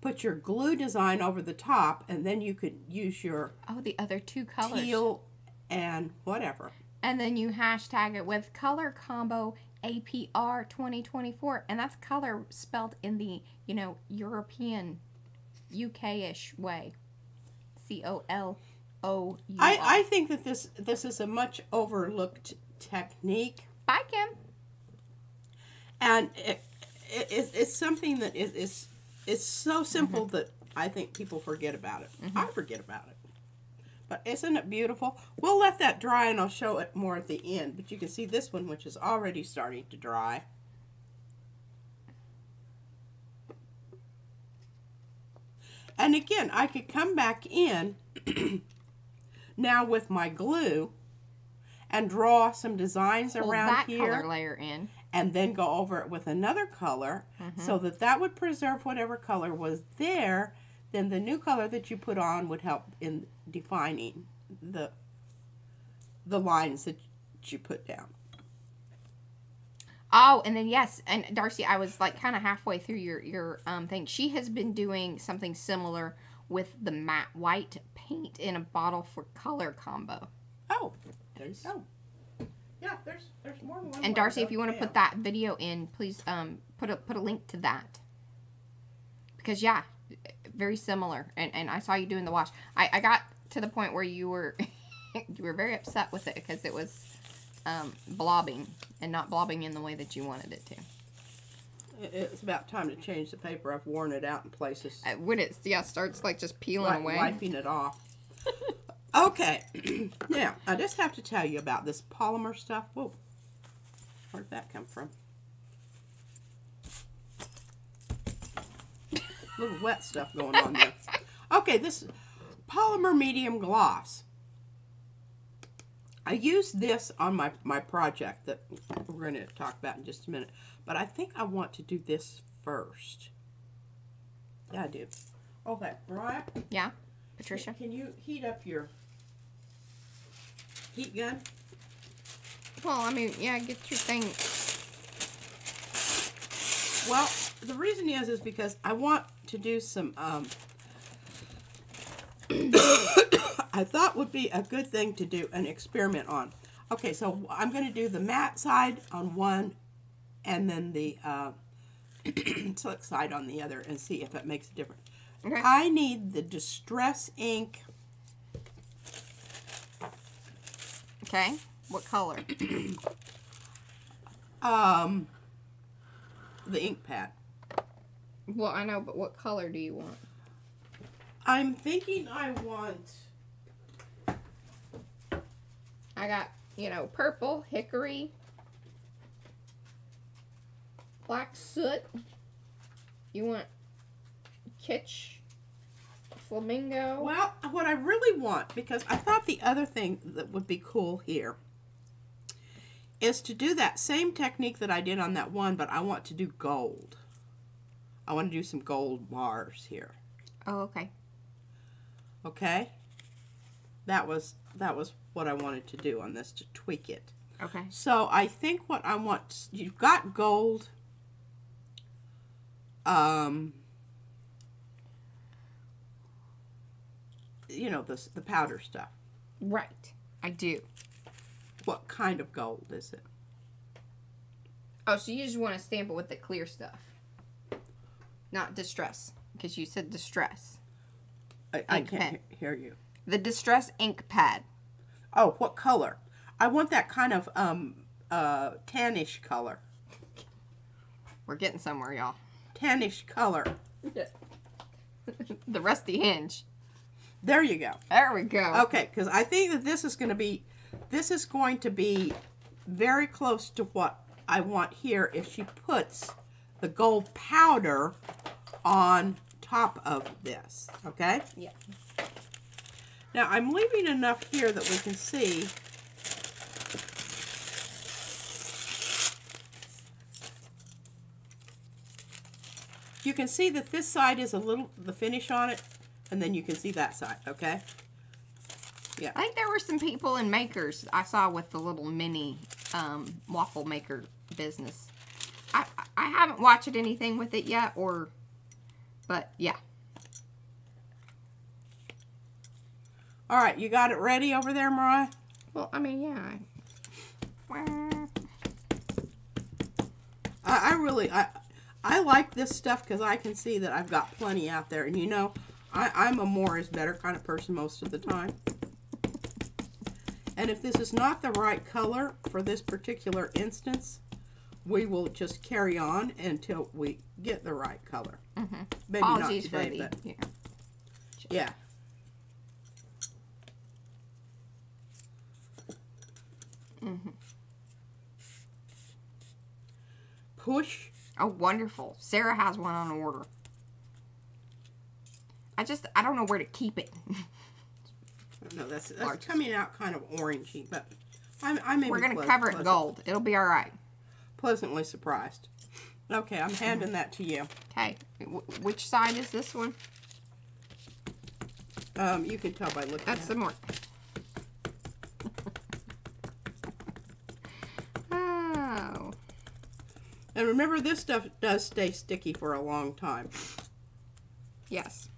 put your glue design over the top, and then you could use your Oh, the other two colors. teal and whatever. And then you hashtag it with color combo APR 2024. And that's color spelled in the, you know, European, UK-ish way. C O L O U. I, I think that this this is a much overlooked technique, Bye, Kim. and it, it, it's- it's something that is is it's so simple mm-hmm. that I think people forget about it. Mm-hmm. I forget about it. But isn't it beautiful? We'll let that dry and I'll show it more at the end. But you can see this one, which is already starting to dry. And again, I could come back in now with my glue and draw some designs Pull around that here color layer in. and then go over it with another color so that that would preserve whatever color was there then the new color that you put on would help in defining the the lines that you put down Oh, and then yes, and Darcy, I was like kind of halfway through your your um thing. She has been doing something similar with the matte white paint in a bottle for color combo. oh there you go yeah there's there's more than one And Darcy, if you want to put that video in, please um put a put a link to that. Because yeah, very similar. And and I saw you doing the wash. I I got to the point where you were you were very upset with it because it was um blobbing and not blobbing in the way that you wanted it to. It- it's about time to change the paper. I've worn it out in places. Uh, When it yeah starts like just peeling like away. wiping it off. Okay now i just have to tell you about this polymer stuff. Whoa where did that come from? Little wet stuff going on there. Okay this polymer medium gloss. I used this on my, my project that we're going to talk about in just a minute, but I think I want to do this first. Yeah, I do. Okay, Mariah, Yeah, Patricia. can you heat up your heat gun? Well, I mean, yeah, get your thing. Well, the reason is is because I want to do some um I thought would be a good thing to do an experiment on. Okay, so I'm going to do the matte side on one and then the uh, slick side on the other and see if it makes a difference. Okay. I need the Distress ink. Okay. What color? Um, the ink pad. well, I know, but what color do you want? I'm thinking I want I got, you know, purple, hickory, black soot. You want kitsch, flamingo. Well, what I really want, because I thought the other thing that would be cool here is to do that same technique that I did on that one, but I want to do gold. I want to do some gold bars here. Oh, okay. Okay? That was that was what I wanted to do on this to tweak it. Okay. So I think what I want you've got gold um you know the the powder stuff. Right. I do. What kind of gold is it? Oh, so you just want to stamp it with the clear stuff, not distress, because you said distress. I, I can't he- hear you. The distress ink pad. Oh, what color? I want that kind of um uh tannish color. We're getting somewhere, y'all. Tannish color. the rusty hinge. There you go. There we go. Okay, because I think that this is going to be, this is going to be very close to what I want here if she puts the gold powder on top of this, okay? Yeah. Now I'm leaving enough here that we can see You can see that this side is a little, the finish on it, and then you can see that side, okay? Yeah. I think there were some people in makers I saw with the little mini um, waffle maker business. I I haven't watched anything with it yet, or, but yeah. All right, you got it ready over there, Mariah? Well, I mean, yeah. I, I really, I, I like this stuff because I can see that I've got plenty out there. And you know, I, I'm a more is better kind of person most of the time. And if this is not the right color for this particular instance, we will just carry on until we get the right color. Mm-hmm. Maybe Apologies not today, but yeah. yeah. Mm-hmm. Push. Oh, wonderful. Sarah has one on order. I just I don't know where to keep it. No, that's, that's Largest. coming out kind of orangey, but I'm, I'm We're gonna cover it in pleasant- gold. It'll be all right. pleasantly surprised. Okay, I'm handing that to you. Okay, which side is this one? Um, you can tell by looking That's at the more. And remember, this stuff does stay sticky for a long time. yes.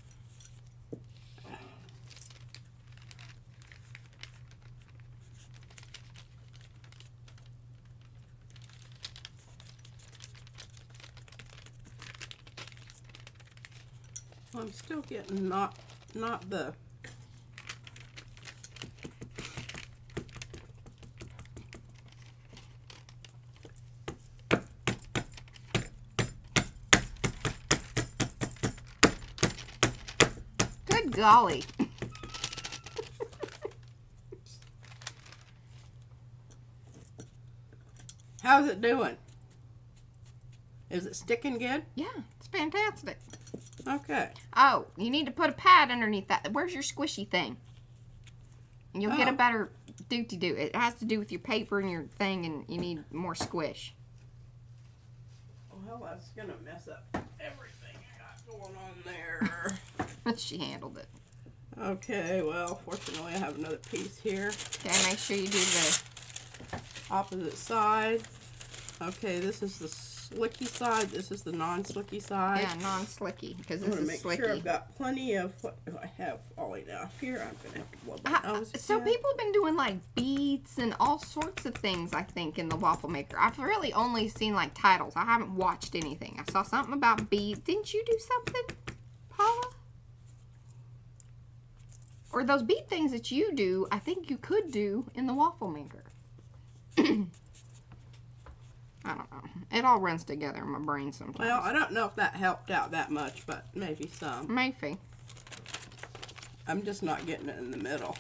I'm still getting not not the golly. How's it doing? Is it sticking good? Yeah, it's fantastic. Okay. Oh, you need to put a pad underneath that. Where's your squishy thing? And you'll get a Oh. better doot do. It has to do with your paper and your thing, and you need more squish. Well, that's gonna mess up everything I got going on there. she handled it. okay. Well, fortunately, I have another piece here. Okay, make sure you do the. Opposite side. Okay, this is the slicky side. This is the non-slicky side. Yeah, non-slicky because I'm this is make sure I've got plenty of what do I have all enough here. I'm gonna have to blow my Uh, nose. so again. people have been doing like beads and all sorts of things. I think in the waffle maker. I've really only seen like titles. I haven't watched anything. I saw something about beads. Didn't you do something, Paula? Or those bead things that you do, I think you could do in the waffle maker. I don't know. It all runs together in my brain sometimes. Well, I don't know if that helped out that much, but maybe some. Maybe. I'm just not getting it in the middle.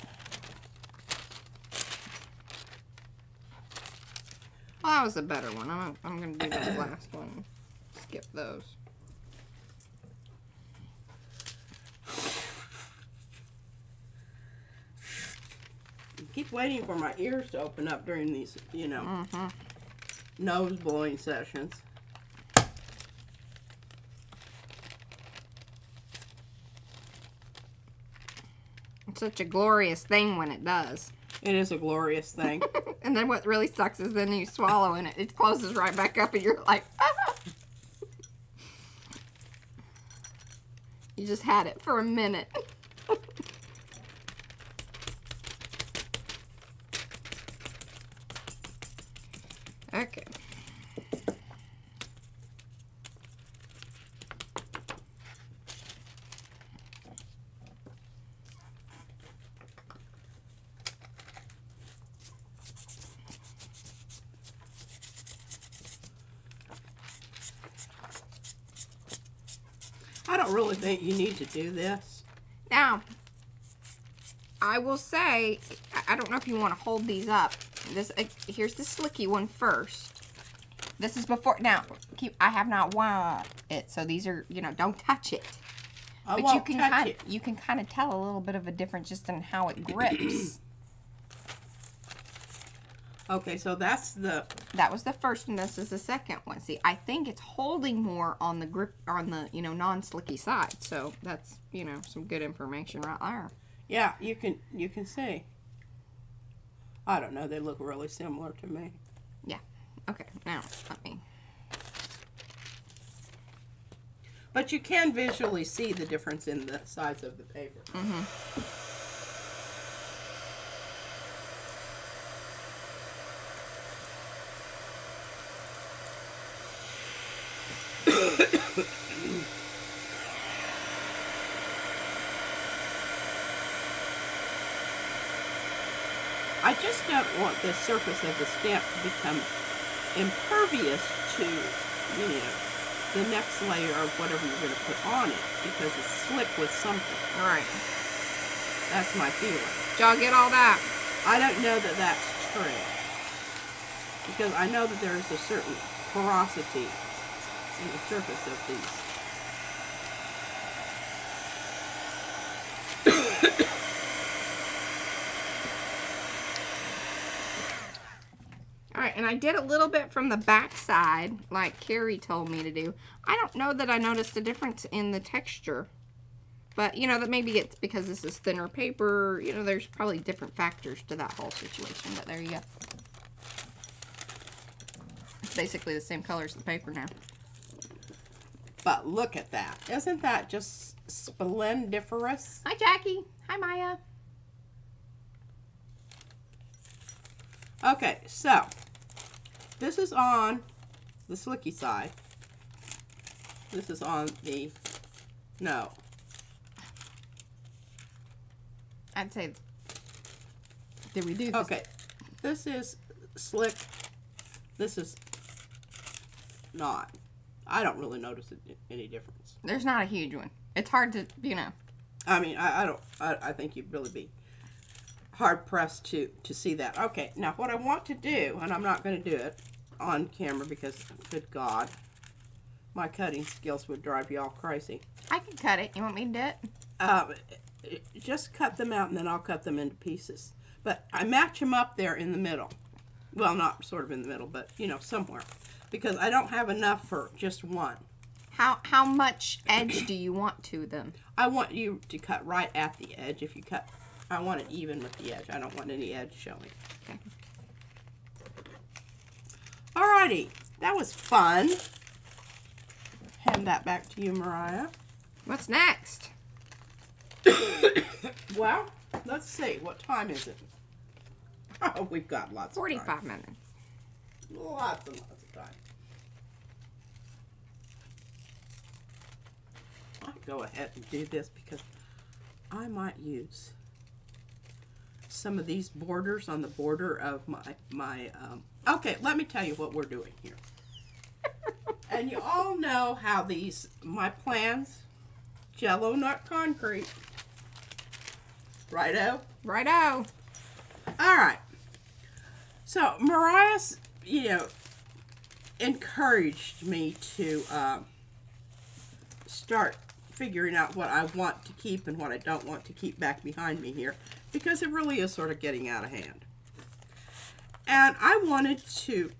Well, that was a better one. I'm, I'm going to do the last one. Skip those. Keep waiting for my ears to open up during these, you know, Mm-hmm. nose blowing sessions. It's such a glorious thing when it does. It is a glorious thing. and then what really sucks is then you swallow and it, it closes right back up and you're like, ah. You just had it for a minute. okay. I don't really think you need to do this. Now, I will say, I- don't know if you want to hold these up. This uh, here's the slicky one first. This is before. Now, keep. I have not wound it, so these are. You know, don't touch it. I But you can touch kind it. you can kind of tell a little bit of a difference just in how it grips. Okay, so that's the that was the first one. This is the second one. See, I think it's holding more on the grip on the you know non-slicky side. So that's you know some good information right there. yeah. You can you can see. I don't know. They look really similar to me. Yeah. Okay, now let me. But you can visually see the difference in the size of the paper. I just don't want the surface of the stamp to become impervious to, you know, the next layer of whatever you're going to put on it because it's slick with something. Right, That's my feeling. did y'all get all that? I don't know that that's true because I know that there is a certain porosity in the surface of these. And I did a little bit from the back side, like Carrie told me to do. I don't know that I noticed a difference in the texture. But, you know, that maybe it's because this is thinner paper. You know, there's probably different factors to that whole situation. But there you go. It's basically the same color as the paper now. But look at that. Isn't that just splendiferous? Hi, Jackie. Hi, Maya. Okay, so this is on the slicky side. This is on the no. I'd say. Did we do this? Okay, this is slick. This is not. I don't really notice it, any difference. There's not a huge one. It's hard to, you know. I mean, I, I don't. I, I think you'd really be hard pressed to to see that. Okay, now what I want to do, and I'm not going to do it on camera because, good God, my cutting skills would drive you all crazy. I can cut it. You want me to do it? Um, just cut them out and then I'll cut them into pieces. But I match them up there in the middle. Well, not sort of in the middle, but you know, somewhere. Because I don't have enough for just one. How how much edge do you want to them? I want you to cut right at the edge. If you cut, I want it even with the edge. I don't want any edge showing. Okay. Alrighty, that was fun. Hand that back to you, Mariah. What's next? Well, let's see. What time is it? Oh, we've got lots of time. 45 minutes. Lots and lots of time. I'll go ahead and do this because I might use some of these borders on the border of my my um okay let me tell you what we're doing here and you all know how these my plans jello not concrete righto Righto. all right. So Mariah's, you know, encouraged me to um, start figuring out what I want to keep and what I don't want to keep back behind me here because it really is sort of getting out of hand. And I wanted to,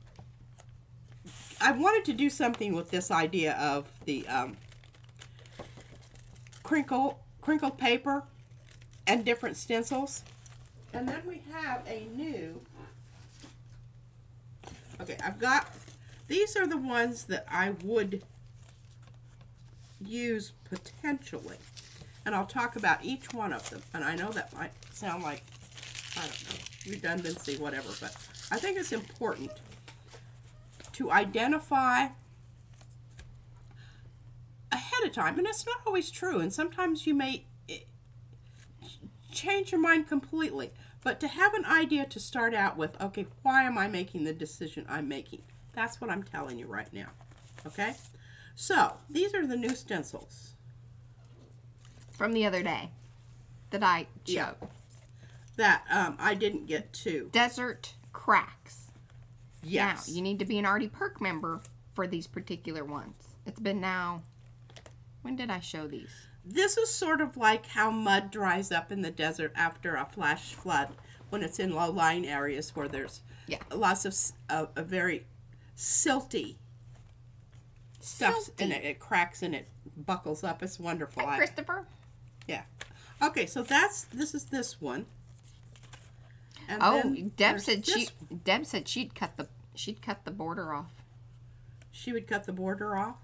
I wanted to do something with this idea of the um, crinkle crinkled paper and different stencils. And then we have a new. Okay, I've got. These are the ones that I would use potentially. And I'll talk about each one of them. And I know that might sound like, I don't know, redundancy, whatever, but I think it's important to identify ahead of time. And it's not always true. And sometimes you may change your mind completely. But to have an idea to start out with, okay, why am I making the decision I'm making? That's what I'm telling you right now. Okay? So, these are the new stencils. From the other day that I showed. Yeah. That um, I didn't get to. Desert Cracks. Yes. Now, you need to be an Artie Perk member for these particular ones. It's been now. When did I show these? this is sort of like how mud dries up in the desert after a flash flood when it's in low-lying areas where there's Yeah. lots of a very silty stuff and it, it cracks and it buckles up. It's wonderful. Hi, I- Christopher. yeah. Okay, so that's this is this one. And Oh, Deb said she. Deb said she'd cut the she'd cut the border off. she would cut the border off.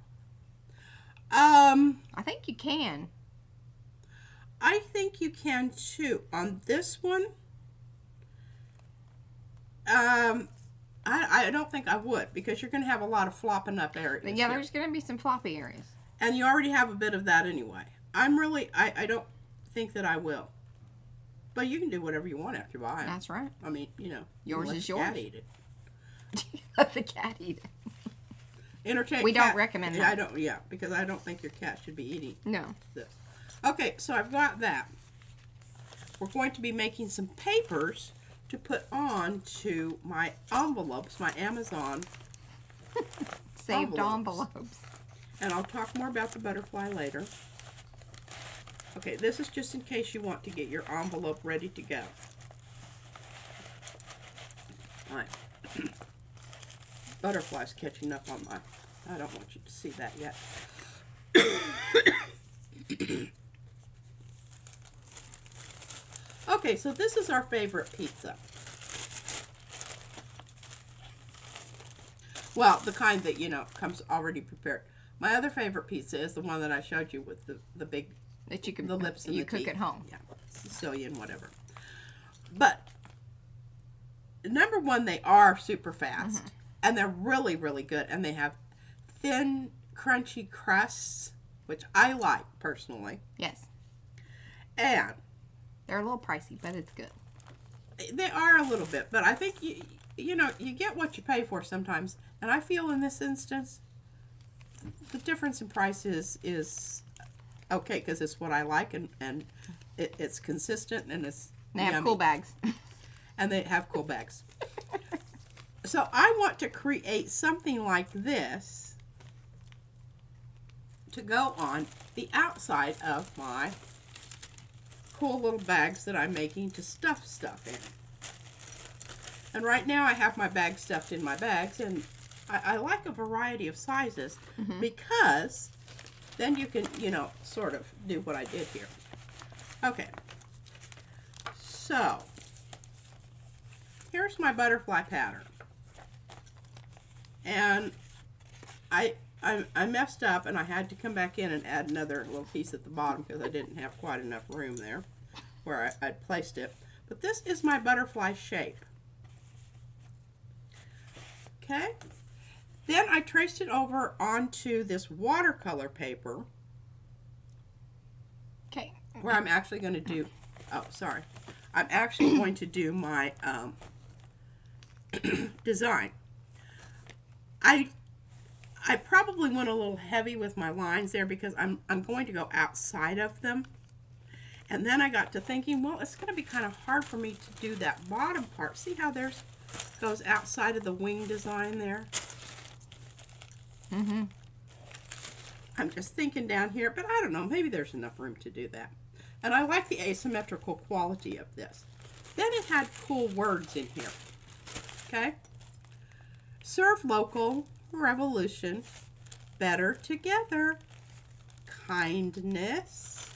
Um, I think you can. I think you can too. On this one, um, I, I don't think I would because you're going to have a lot of flopping up areas. yeah, here. there's gonna be some floppy areas. and you already have a bit of that anyway. I'm really, I, I don't think that I will. But you can do whatever you want after you buy 'em. That's right. I mean, you know, you Yours let is the cat eat it. Let the cat eat it. Entertain. We don't recommend Yeah, I don't. Yeah, because I don't think your cat should be eating No. this. Okay, so I've got that. We're going to be making some papers to put on to my envelopes, my Amazon, Saved Envelopes. envelopes. and I'll talk more about the butterfly later. Okay, this is just in case you want to get your envelope ready to go. All right. Butterfly's catching up on my. I don't want you to see that yet. okay, so this is our favorite pizza. Well, the kind that, you know, comes already prepared. My other favorite pizza is the one that I showed you with the, the big, That you can the lips and you the cook teeth. at home. Yeah, Sicilian, whatever. But, number one, they are super fast. Mm-hmm. And they're really, really good. And they have thin, crunchy crusts, which I like personally. Yes. And They're a little pricey, but it's good. They are a little bit, but I think you you know you get what you pay for sometimes, and I feel in this instance, the difference in price is is okay because it's what I like and and it, it's consistent and it's They have cool bags. and they have cool bags. so I want to create something like this to go on the outside of my cool little bags that I'm making to stuff stuff in. And right now I have my bag stuffed in my bags and I, I like a variety of sizes mm-hmm. because then you can, you know, sort of do what I did here. Okay. So, here's my butterfly pattern. And I, I, I messed up and I had to come back in and add another little piece at the bottom because I didn't have quite enough room there where I, I'd placed it. But this is my butterfly shape. Okay. Then I traced it over onto this watercolor paper Okay. where I'm actually going to do, oh, sorry. I'm actually going to do my um, design. I I probably went a little heavy with my lines there because I'm, I'm going to go outside of them. And then I got to thinking, well, it's going to be kind of hard for me to do that bottom part. See how there's goes outside of the wing design there? Mm-hmm. I'm just thinking down here, but I don't know. Maybe there's enough room to do that. And I like the asymmetrical quality of this. Then it had cool words in here. Okay? Serve local, revolution, better together, kindness.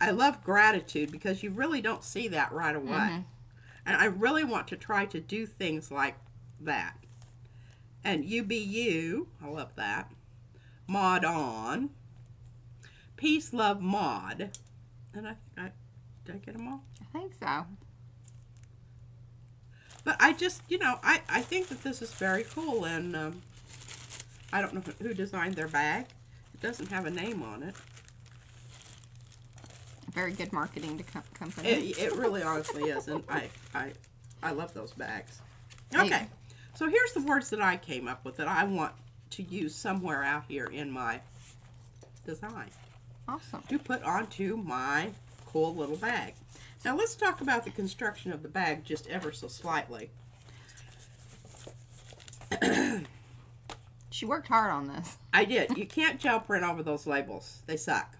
I love gratitude because you really don't see that right away. Mhm. And I really want to try to do things like that. And you be you. I love that. Mod on. Peace, love, mod. And I, think I did I get them all? I think so. But I just, you know, I, I think that this is very cool. And um, I don't know who designed their bag. It doesn't have a name on it. Very good marketing to com- company. It, it really honestly is. And I, I, I love those bags. Hey. So here's the words that I came up with that I want to use somewhere out here in my design. awesome. to put onto my cool little bag. Now let's talk about the construction of the bag just ever so slightly. She worked hard on this. I did. You can't gel print over those labels. They suck.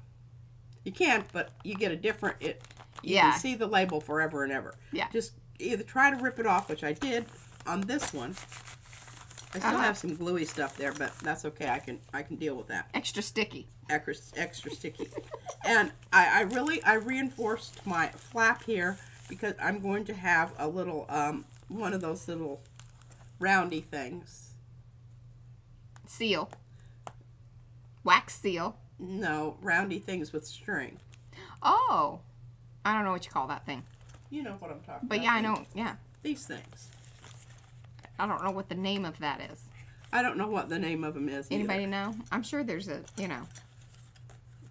You can't, but you get a different. It. You Yeah. can see the label forever and ever. Yeah. Just either try to rip it off, which I did on this one. I still Uh-huh. have some gluey stuff there, but that's okay. I can I can deal with that. Extra sticky. Extra extra sticky. and I, I really I reinforced my flap here because I'm going to have a little um one of those little roundy things. Seal. Wax seal. No, roundy things with string. Oh. I don't know what you call that thing. You know what I'm talking But about. But yeah, I know. Yeah. These things. I don't know what the name of that is. I don't know what the name of them is. either. Anybody know? I'm sure there's a, you know.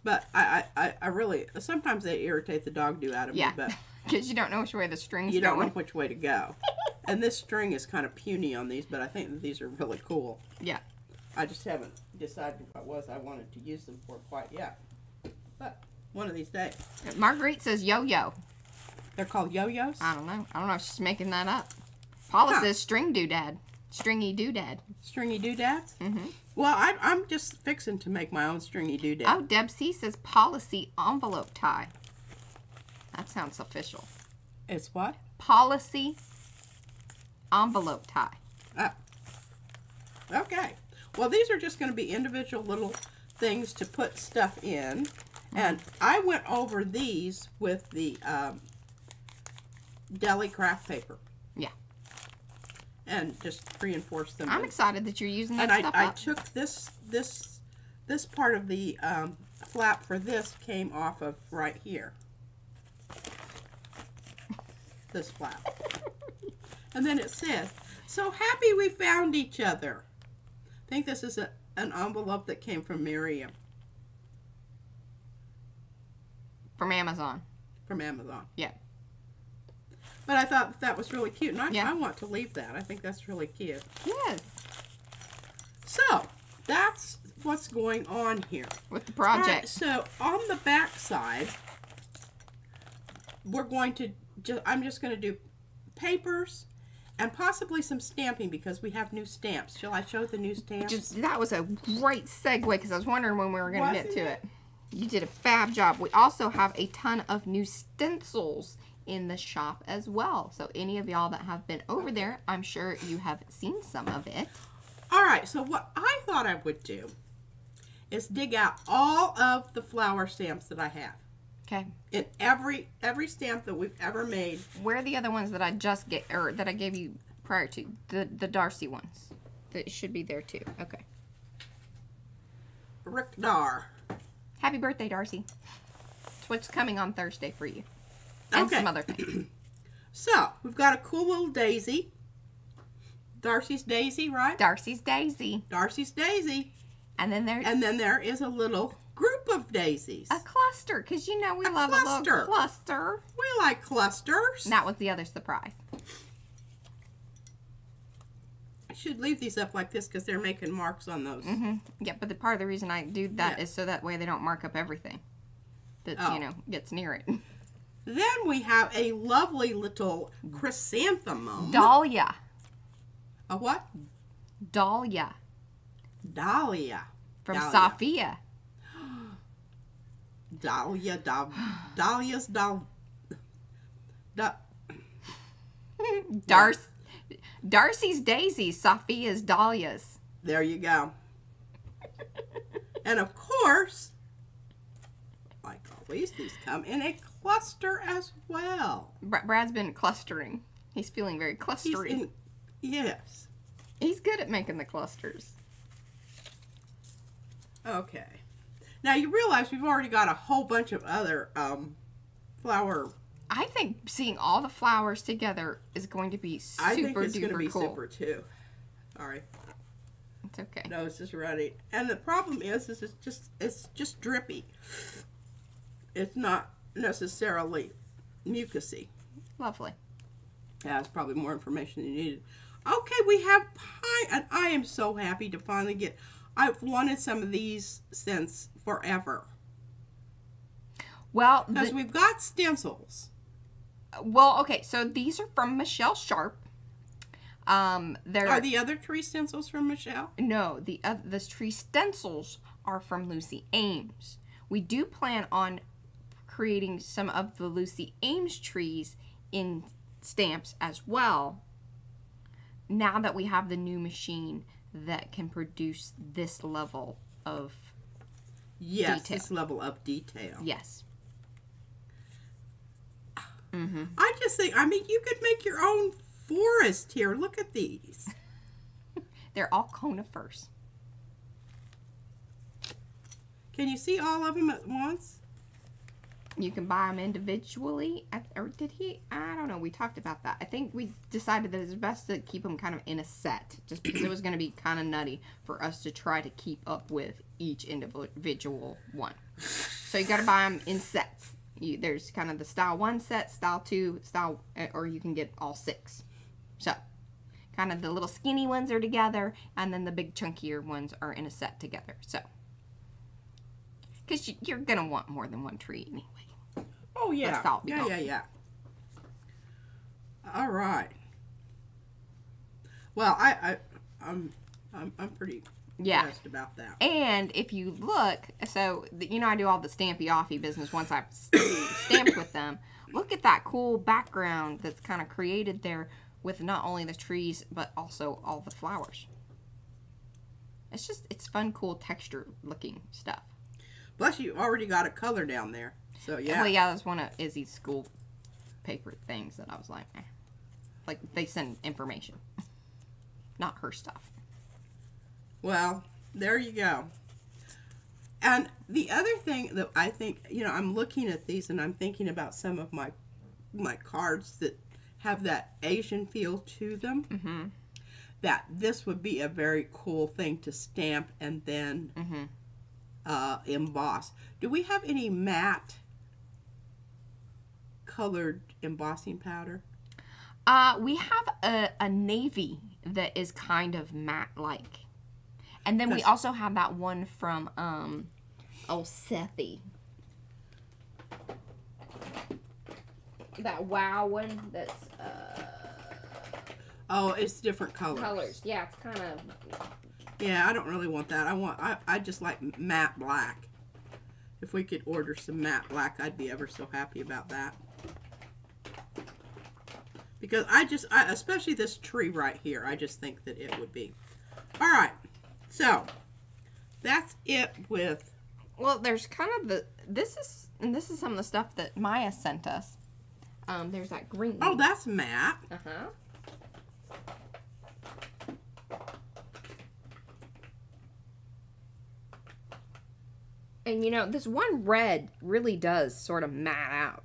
But I, I, I- really sometimes they irritate the dog do out of Yeah. me, but Because you don't know which way the string's you don't know which way to go. and this string is kind of puny on these, but I think that these are really cool. Yeah. I just haven't decided what was I wanted to use them for quite yet. But one of these days. Marguerite says yo-yo. They're called yo-yos. I don't know. I don't know if she's making that up. Paula Huh. says string doodad. Stringy doodad. Stringy doodads. Mm-hmm. Well, I'm, I'm just fixing to make my own stringy doodad. Oh, Deb C says policy envelope tie. That sounds official. It's what? Policy envelope tie. Ah. Okay. Well, these are just going to be individual little things to put stuff in. And I went over these with the um, deli craft paper. And just reinforce them. I'm excited that you're using that and I, stuff I up. took this this this part of the um, flap for this came off of right here. This flap. And then it says, "So happy we found each other." I think this is a, an envelope that came from Miriam From Amazon. from Amazon. Yeah. But I thought that was really cute, and I, Yeah. I want to leave that. I think that's really cute. Yes. So that's what's going on here. With the All right, project. so on the back side, we're going to. I'm just going to do papers and possibly some stamping because we have new stamps. Shall I show the new stamps? Just that was a great segue because I was wondering when we were going to get to it? it. You did a fab job. We also have a ton of new stencils in the shop as well. So any of y'all that have been over there, I'm sure you have seen some of it. All right. So what I thought I would do is dig out all of the flower stamps that I have. Okay. In every every stamp that we've ever made, Where are the other ones that I just get or that I gave you prior to the the Darcy ones? That should be there too. Okay. Rick Dar. Happy birthday, Darcy. It's what's coming on Thursday for you. And Okay. some other things. So we've got a cool little daisy. Darcy's daisy, right? Darcy's Daisy. Darcy's daisy. And then there's And then there is a little group of daisies. a cluster, because you know we A love a cluster. little cluster. We like clusters. And that was the other surprise. I should leave these up like this because they're making marks on those. Mm -hmm. Yeah, but the part of the reason I do that is Yeah. so that way they don't mark up everything that Oh. you know gets near it. Then we have a lovely little chrysanthemum. Dahlia, a what? Dahlia Dahlia. from Dahlia. Sophia. Dahlia. Dal- Dahlia's. Da- Dar- Darcy's daisies, Sophia's dahlias. there you go. and of course, like always, these come in a cluster as well. Br- Brad's been clustering. He's feeling very He's in, yes. He's good at making the clusters. Okay. Now you realize we've already got a whole bunch of other um, flower. I think seeing all the flowers together is going to be super I think it's going to be cool. super too. Sorry, It's okay. no, it's just running. And the problem is, is it's just it's just drippy. It's not necessarily mucusy. Lovely. Yeah, that's probably more information you needed. Okay, we have pine, and I am so happy to finally get. I've wanted some of these since forever Well, because we've got stencils. well, okay. So these are from Michelle Sharp. Um, there Are the other tree stencils from Michelle? no the uh, the tree stencils are from Lucy Ames. We do plan on creating some of the Lucy Ames trees in stamps as well. Now that we have the new machine that can produce this level of Yes, Detail. this level of detail. yes. Mhm. I just think, I mean, you could make your own forest here. Look at these. They're all conifers. Can you see all of them at once? You can buy them individually, or did he? I don't know. We talked about that. I think we decided that it's best to keep them kind of in a set, just because it was going to be kind of nutty for us to try to keep up with each individual one. So you got to buy them in sets. You, there's kind of the style one set, style two, style, uh, or you can get all six. So, kind of the little skinny ones are together, and then the big chunkier ones are in a set together. So, because you, you're gonna want more than one tree anyway. Oh, yeah. Let's yeah, yeah, yeah. All right. Well, I, I, I'm, I'm, I'm pretty Yeah. impressed about that. And if you look, so the, you know I do all the stampy offy business once I've stamped with them. Look at that cool background that's kind of created there with not only the trees but also all the flowers. It's just it's fun, cool texture looking stuff. Plus, you already got a color down there. So, yeah. Well, yeah, that's one of Izzy's school paper things that I was like, eh. like they send information, not her stuff. Well, there you go. And the other thing that I think, you know, I'm looking at these and I'm thinking about some of my my cards that have that Asian feel to them. Mm-hmm. That this would be a very cool thing to stamp and then Mm-hmm. uh, emboss. Do we have any matte colored embossing powder? Uh, we have a, a navy that is kind of matte like. And then we also have that one from um oh Sethy. That wow one that's uh Oh, it's different colors. colors. Yeah, it's kind of Yeah, I don't really want that. I want I, I just like matte black. If we could order some matte black, I'd be ever so happy about that. Because I just I especially this tree right here, I just think that it would be. All right. So, that's it with well, there's kind of the this is and this is some of the stuff that Maya sent us. Um, there's that green. Oh, that's matte. Uh huh. And you know, this one red really does sort of mat out.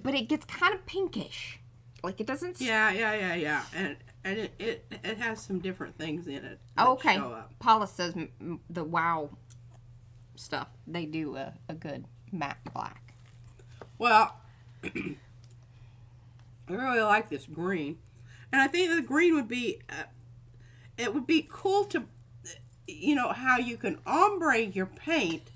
But it gets kind of pinkish. Like it doesn't. Yeah, yeah, yeah, yeah. And and it, it, it has some different things in it. Oh, okay. Paula says the wow stuff. They do a, a good matte black. Well, I really like this green, and I think the green would be, uh, it would be cool to, you know, how you can ombre your paint.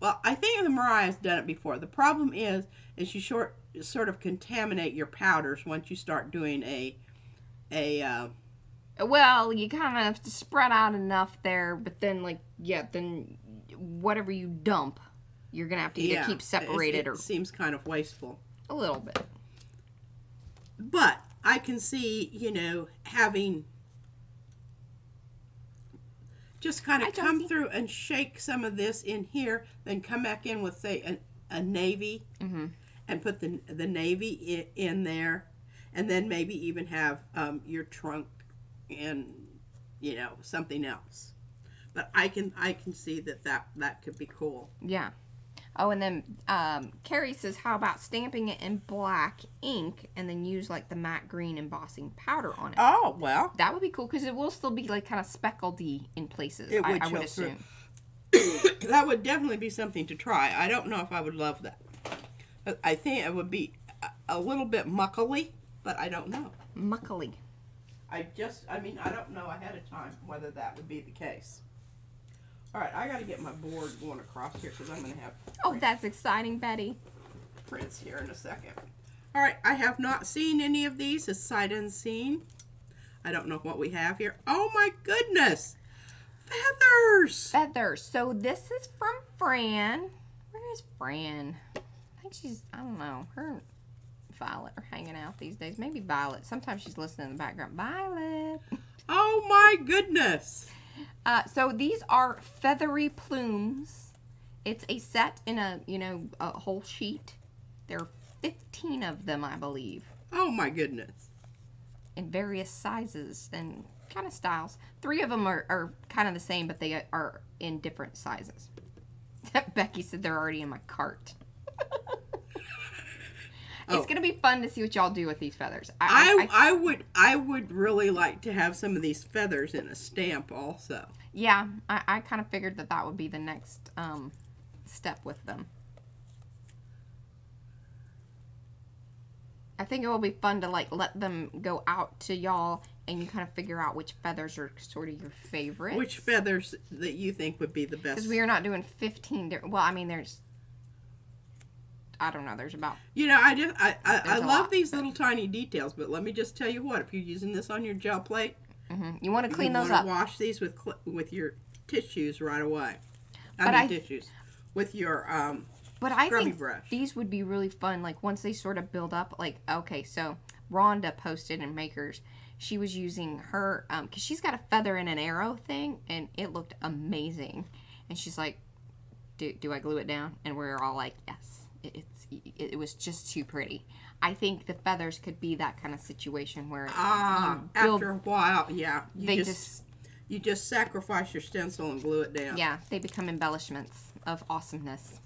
Well, I think the Mariah's done it before. The problem is, is you short sort of contaminate your powders once you start doing a, a. Uh, Well, you kind of have to spread out enough there, but then, like, yeah, then whatever you dump, you're gonna have to either yeah, keep separated it or seems kind of wasteful. a little bit. But I can see, you know, having just kind Hi, of come through and shake some of this in here, then come back in with say a, a navy Mm-hmm. And put the the navy in, in there, and then maybe even have um, your trunk and you know something else. But I can I can see that that that could be cool. Yeah. Oh, and then um, Carrie says, "How about stamping it in black ink and then use like the matte green embossing powder on it?" Oh well, that would be cool because it will still be like kind of speckledy in places. It I, would I would assume. that would definitely be something to try. I don't know if I would love that. But I think it would be a, a little bit muckly, but I don't know. Muckly. I just, I mean, I don't know ahead of time whether that would be the case. All right, I got to get my board going across here because I'm going to have Oh, that's exciting, Betty. prints here in a second. All right, I have not seen any of these. It's sight unseen. I don't know what we have here. Oh my goodness! Feathers! Feathers. So this is from Fran. Where is Fran? I think she's, I don't know, her and Violet are hanging out these days. Maybe Violet. Sometimes she's listening in the background. Violet. Oh my goodness! Uh, so these are feathery plumes. It's a set in a, you know, a whole sheet. There are 15 of them, I believe, Oh my goodness! in various sizes and kind of styles. Three of them are, are kind of the same, but they are in different sizes. Becky said they're already in my cart. Oh. It's gonna be fun to see what y'all do with these feathers. I, I would I would really like to have some of these feathers in a stamp also. yeah, I, I kind of figured that that would be the next um, step with them. I think it will be fun to like let them go out to y'all and you kind of figure out which feathers are sort of your favorite. Which feathers that you think would be the best? Because we are not doing 15 different. Well, I mean, there's. I don't know. There's about. You know, I just I I, I love lot, these but- little tiny details, but let me just tell you what: if you're using this on your gel plate, mhm. You want to clean you those up. Wash these with cl- with your tissues right away. I But mean I- tissues with your um. But I think brush. these would be really fun. Like once they sort of build up. Like okay, so Rhonda posted in Makers. She was using her um because she's got a feather and an arrow thing, and it looked amazing. And she's like, "Do do I glue it down?" And we're all like, "Yes." It, it, it was just too pretty. I think the feathers could be that kind of situation where Ah, build. after a while, yeah, you they just, just you just sacrifice your stencil and glue it down. yeah, they become embellishments of awesomeness.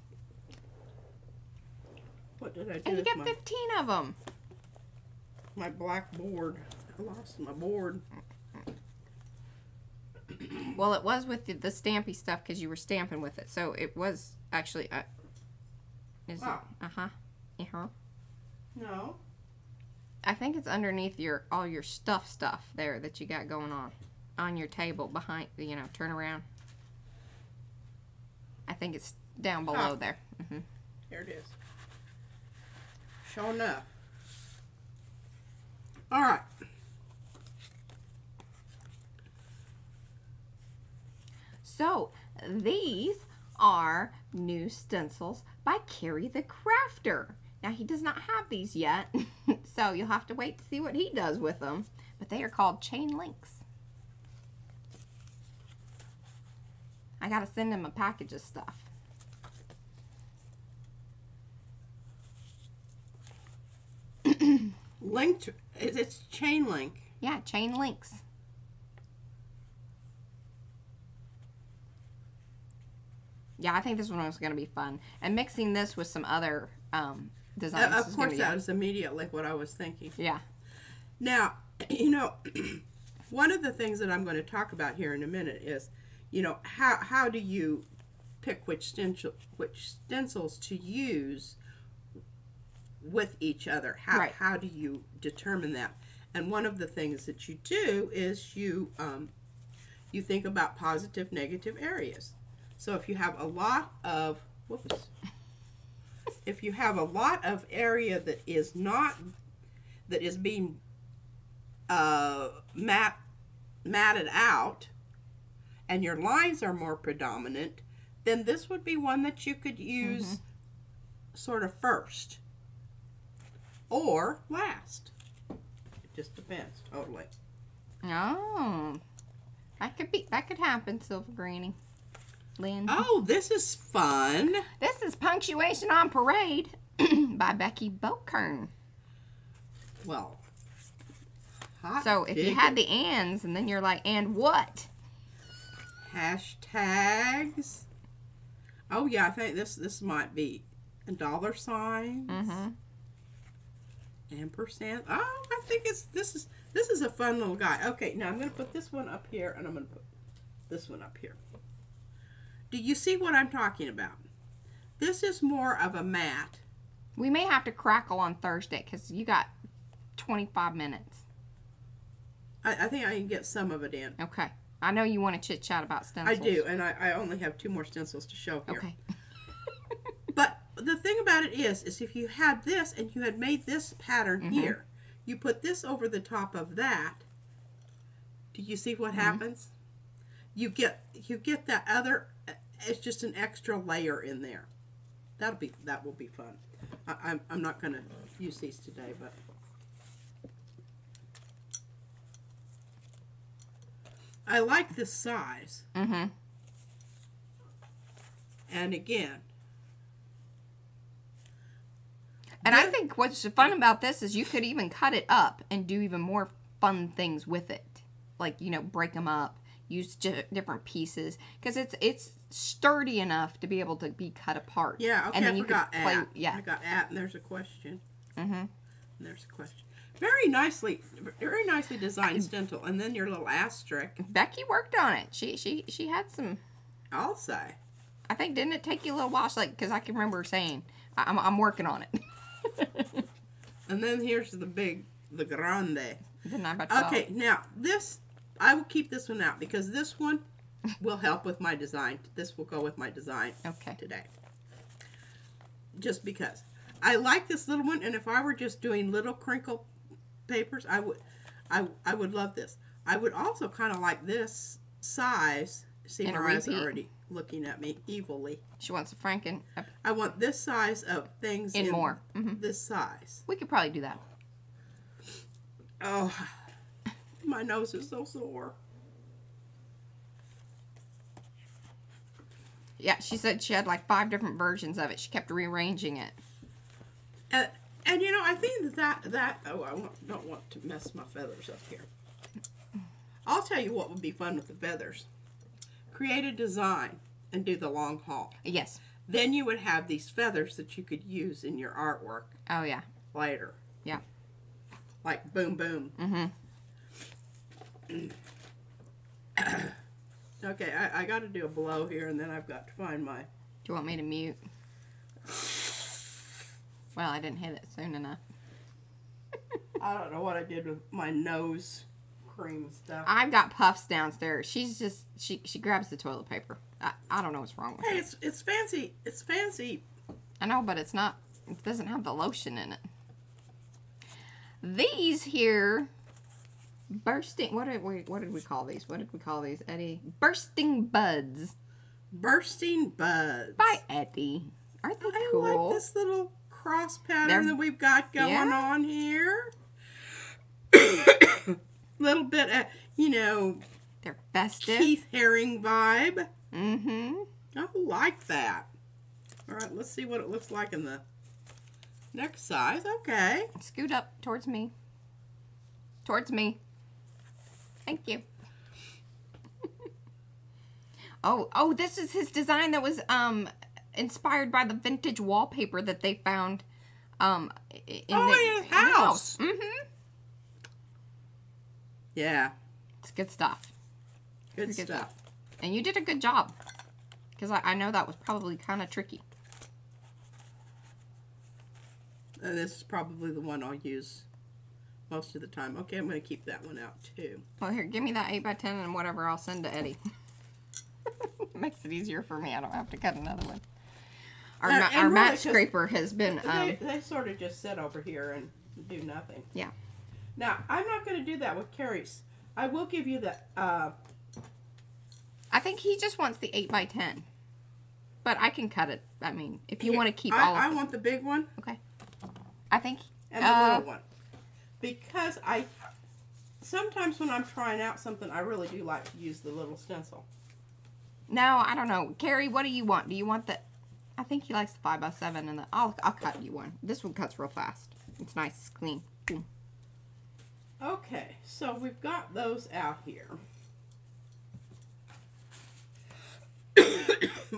What did I do And you get my, 15 of them. my black board? I lost my board. Well, it was with the, the stampy stuff because you were stamping with it. So it was actually. Uh, is Oh. it? Uh huh. Uh huh. No. I think it's underneath your all your stuff stuff there that you got going on on your table behind. You know, turn around. I think it's down below Ah. there. hmm Here it is. Sure enough. All right. So these are new stencils by Carrie the Crafter. Now he does not have these yet, so you'll have to wait to see what he does with them. But they are called chain links. I gotta send him a package of stuff. Linked. It's chain link. Yeah, chain links. Yeah, I think this one was gonna be fun. And mixing this with some other um, Uh, designs of is course, that was immediately what I was thinking. yeah. Now, you know, one of the things that I'm going to talk about here in a minute is, you know, how how do you pick which stencil which stencils to use with each other? How Right. how do you determine that? And one of the things that you do is you um, you think about positive negative areas. So if you have a lot of whoops, if you have a lot of area that is not that is being uh, mat matted out, and your lines are more predominant, then this would be one that you could use sort of first or last. It just depends totally. Oh, that could be that could happen, Silver Greenie. Lynn. Oh, this is fun. This is Punctuation on Parade by Becky Bokern. Well, So if you had the ands and then you're like, and what? hashtags. Oh yeah, I think this this might be a dollar signs. Mm-hmm. ampersand. Oh, I think it's this is this is a fun little guy. Okay, now I'm gonna put this one up here, and I'm gonna put this one up here. Do you see what I'm talking about? This is more of a mat. We may have to crackle on Thursday because you got 25 minutes. I, I think I can get some of it in. Okay. I know you want to chit chat about stencils. I do, and I, I only have two more stencils to show here. Okay. But the thing about it is, is if you had this and you had made this pattern Mm-hmm. here, you put this over the top of that. Do you see what Mm-hmm. happens? You get you get that other. It's just an extra layer in there. That'll be that will be fun. I, I'm I'm not gonna use these today, but. I like this size. Mm-hmm. And again, And I think what's fun about this is you could even cut it up and do even more fun things with it. Like, you know, break them up, use different pieces because it's it's sturdy enough to be able to be cut apart. Yeah, okay, and then I you forgot could play at. yeah. I got at, and there's a question. Mm-hmm. There's a question. Very nicely, very nicely designed stencil, and then your little asterisk. Becky worked on it. She she she had some I'll say. I think didn't it take you a little while? She's like, because I can remember saying, I'm, I'm working on it. And then here's the big, the grande. Didn't I about 12? Okay, now this, I will keep this one out because this one will help with my design. This will go with my design Okay. today. Just because. I like this little one, and if I were just doing little crinkle papers, I would, I, I would love this. I would also kind of like this size. See, And Mariah's already looking at me evilly. She wants a Franken I want this size of things in more. hmm This size. We could probably do that. Oh, my nose is so sore. Yeah, she said she had like five different versions of it. She kept rearranging it. And, and you know, I think that that oh, I want, don't want to mess my feathers up here. I'll tell you what would be fun with the feathers. Create a design and do the long haul. Yes. Then you would have these feathers that you could use in your artwork Oh yeah. later. Yeah. Like boom boom. Mm-hmm. Okay, I, I got to do a blow here, and then I've got to find my. Do you want me to mute? Well, I didn't hit it soon enough. I don't know what I did with my nose cream stuff. I've got puffs downstairs. She's just she she grabs the toilet paper. I, I don't know what's wrong with Hey, her. it's it's fancy. It's fancy. I know, but it's not. It doesn't have the lotion in it. These here, bursting. What did we what did we call these? What did we call these, Eddie? Bursting buds Bursting buds. by Eddie. Aren't they I cool? like this little cross pattern They're- that we've got going Yeah. on here. Little bit of, you know, They're festive. Keith Haring vibe. Mm-hmm. I like that. All right, let's see what it looks like in the next size. Okay. Scoot up towards me. Towards me. Thank you. oh, oh, this is his design that was um inspired by the vintage wallpaper that they found um in Oh, the, in his house. Mm-hmm. Yeah. It's good stuff. Good Good stuff. And you did a good job. Because I, I know that was probably kind of tricky. And this is probably the one I'll use most of the time. Okay, I'm going to keep that one out too. Well, here, give me that 8x10 and whatever I'll send to Eddie. Makes it easier for me. I don't have to cut another one. Our, Uh, ma- our really, mat scraper has been, um, they, they sort of just sit over here and do nothing. Yeah. Now, I'm not going to do that with Carrie's. I will give you the, uh, I think he just wants the 8x10. But I can cut it. I mean, if you want to keep I, all of I it. want the big one Okay. I think. and the uh, little one. Because I, sometimes when I'm trying out something, I really do like to use the little stencil. No, I don't know. Carrie, what do you want? Do you want the. I think he likes the 5 by 7 and the. I'll, I'll cut you one. This one cuts real fast. It's nice. It's clean. Boom. Okay, so we've got those out here.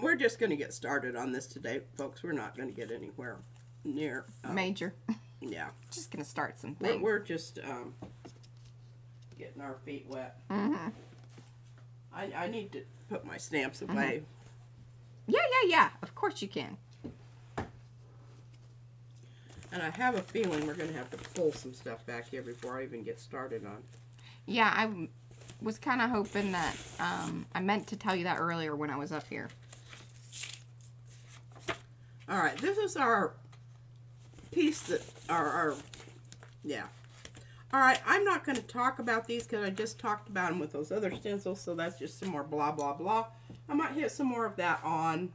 We're just going to get started on this today, folks. We're not going to get anywhere near. um, Major. yeah, Just going to start some we're, we're just um, getting our feet wet. Mm-hmm. I, I need to put my stamps away. Yeah, yeah, yeah. Of course you can. And I have a feeling we're going to have to pull some stuff back here before I even get started on. Yeah, I was kind of hoping that. Um, I meant to tell you that earlier when I was up here. All right, this is our piece that are, yeah. All right, I'm not going to talk about these because I just talked about them with those other stencils, so that's just some more blah blah blah. I might hit some more of that on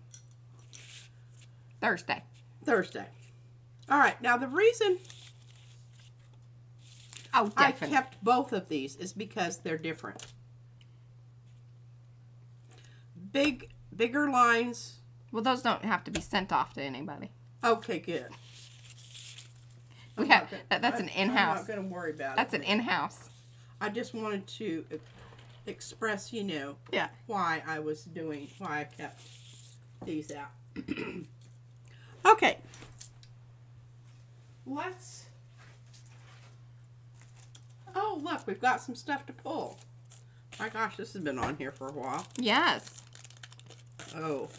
Thursday. Thursday. All right, now the reason Oh, I kept both of these is because they're different. Big, bigger lines. well, those don't have to be sent off to anybody. Okay, good. We I'm have gonna- that, that's an I- I'm in-house. not going to worry about That's it. an in-house. I just wanted to express, you know, Yeah. why I was doing, why I kept these out. okay. Let's. Oh, look, we've got some stuff to pull. My gosh, this has been on here for a while. Yes. Oh,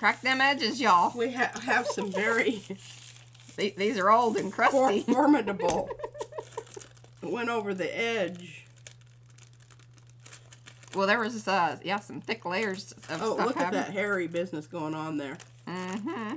Crack them edges, y'all. we ha- have some very These, are old and crusty. formidable. Went over the edge. well, there was uh yeah some thick layers of Oh, look at that hairy business going on there. Mm-hmm.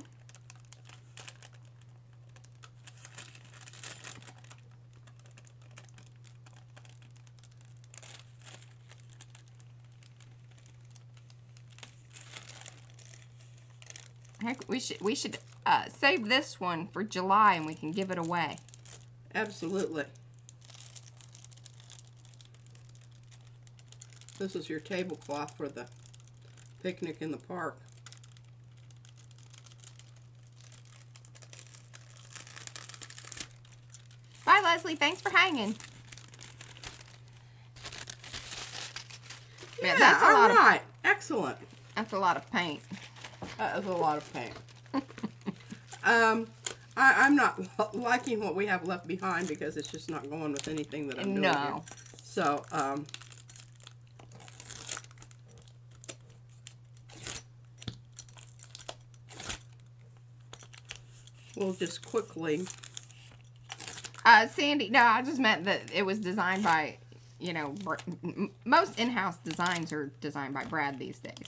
Heck, we should we should uh, save this one for July and we can give it away. Absolutely. This is your tablecloth for the picnic in the park. Bye, Leslie. Thanks for hanging. Yeah, that's a all lot of. Excellent. that's a lot of paint. That is a lot of paint. um, I, I'm not liking what we have left behind because it's just not going with anything that I'm doing. No. So, um, we'll just quickly. Uh, Sandy, no, I just meant that it was designed by, you know, Br- m- m- most in-house designs are designed by Brad these days.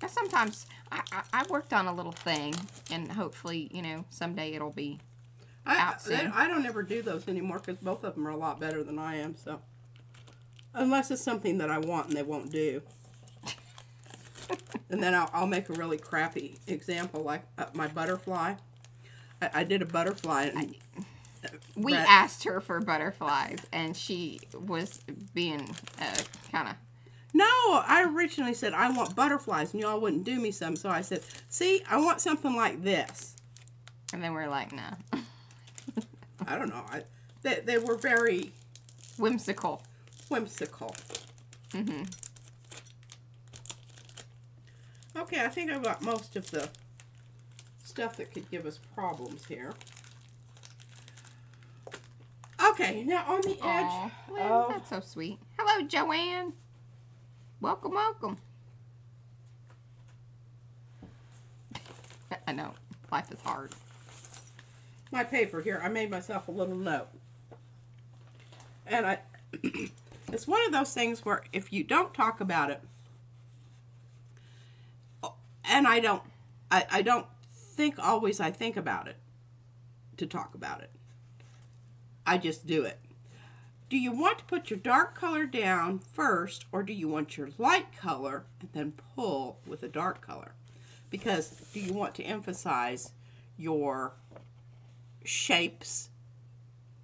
Now, sometimes I, I, I worked on a little thing, and hopefully, you know, someday it'll be. I, Out they- soon. I don't ever do those anymore because both of them are a lot better than I am. So, unless it's something that I want and they won't do, and then I'll, I'll make a really crappy example, like uh, my butterfly. I, I did a butterfly, and We asked her for butterflies, and she was being uh, kind of. No, I originally said I want butterflies, and y'all wouldn't do me some. So I said, "See, I want something like this." And then we're like, no. I don't know. I, they, they were very Whimsical. whimsical. hmm Okay, I think I've got most of the stuff that could give us problems here. Okay, now on the edge Lynn, of that's so sweet. Hello, Joanne. Welcome, welcome. I know. Life is hard. my paper here, I made myself a little note. And I it's one of those things where if you don't talk about it and I don't I, I don't think always I think about it to talk about it. I just do it. Do you want to put your dark color down first or do you want your light color and then pull with a dark color? Because do you want to emphasize your shapes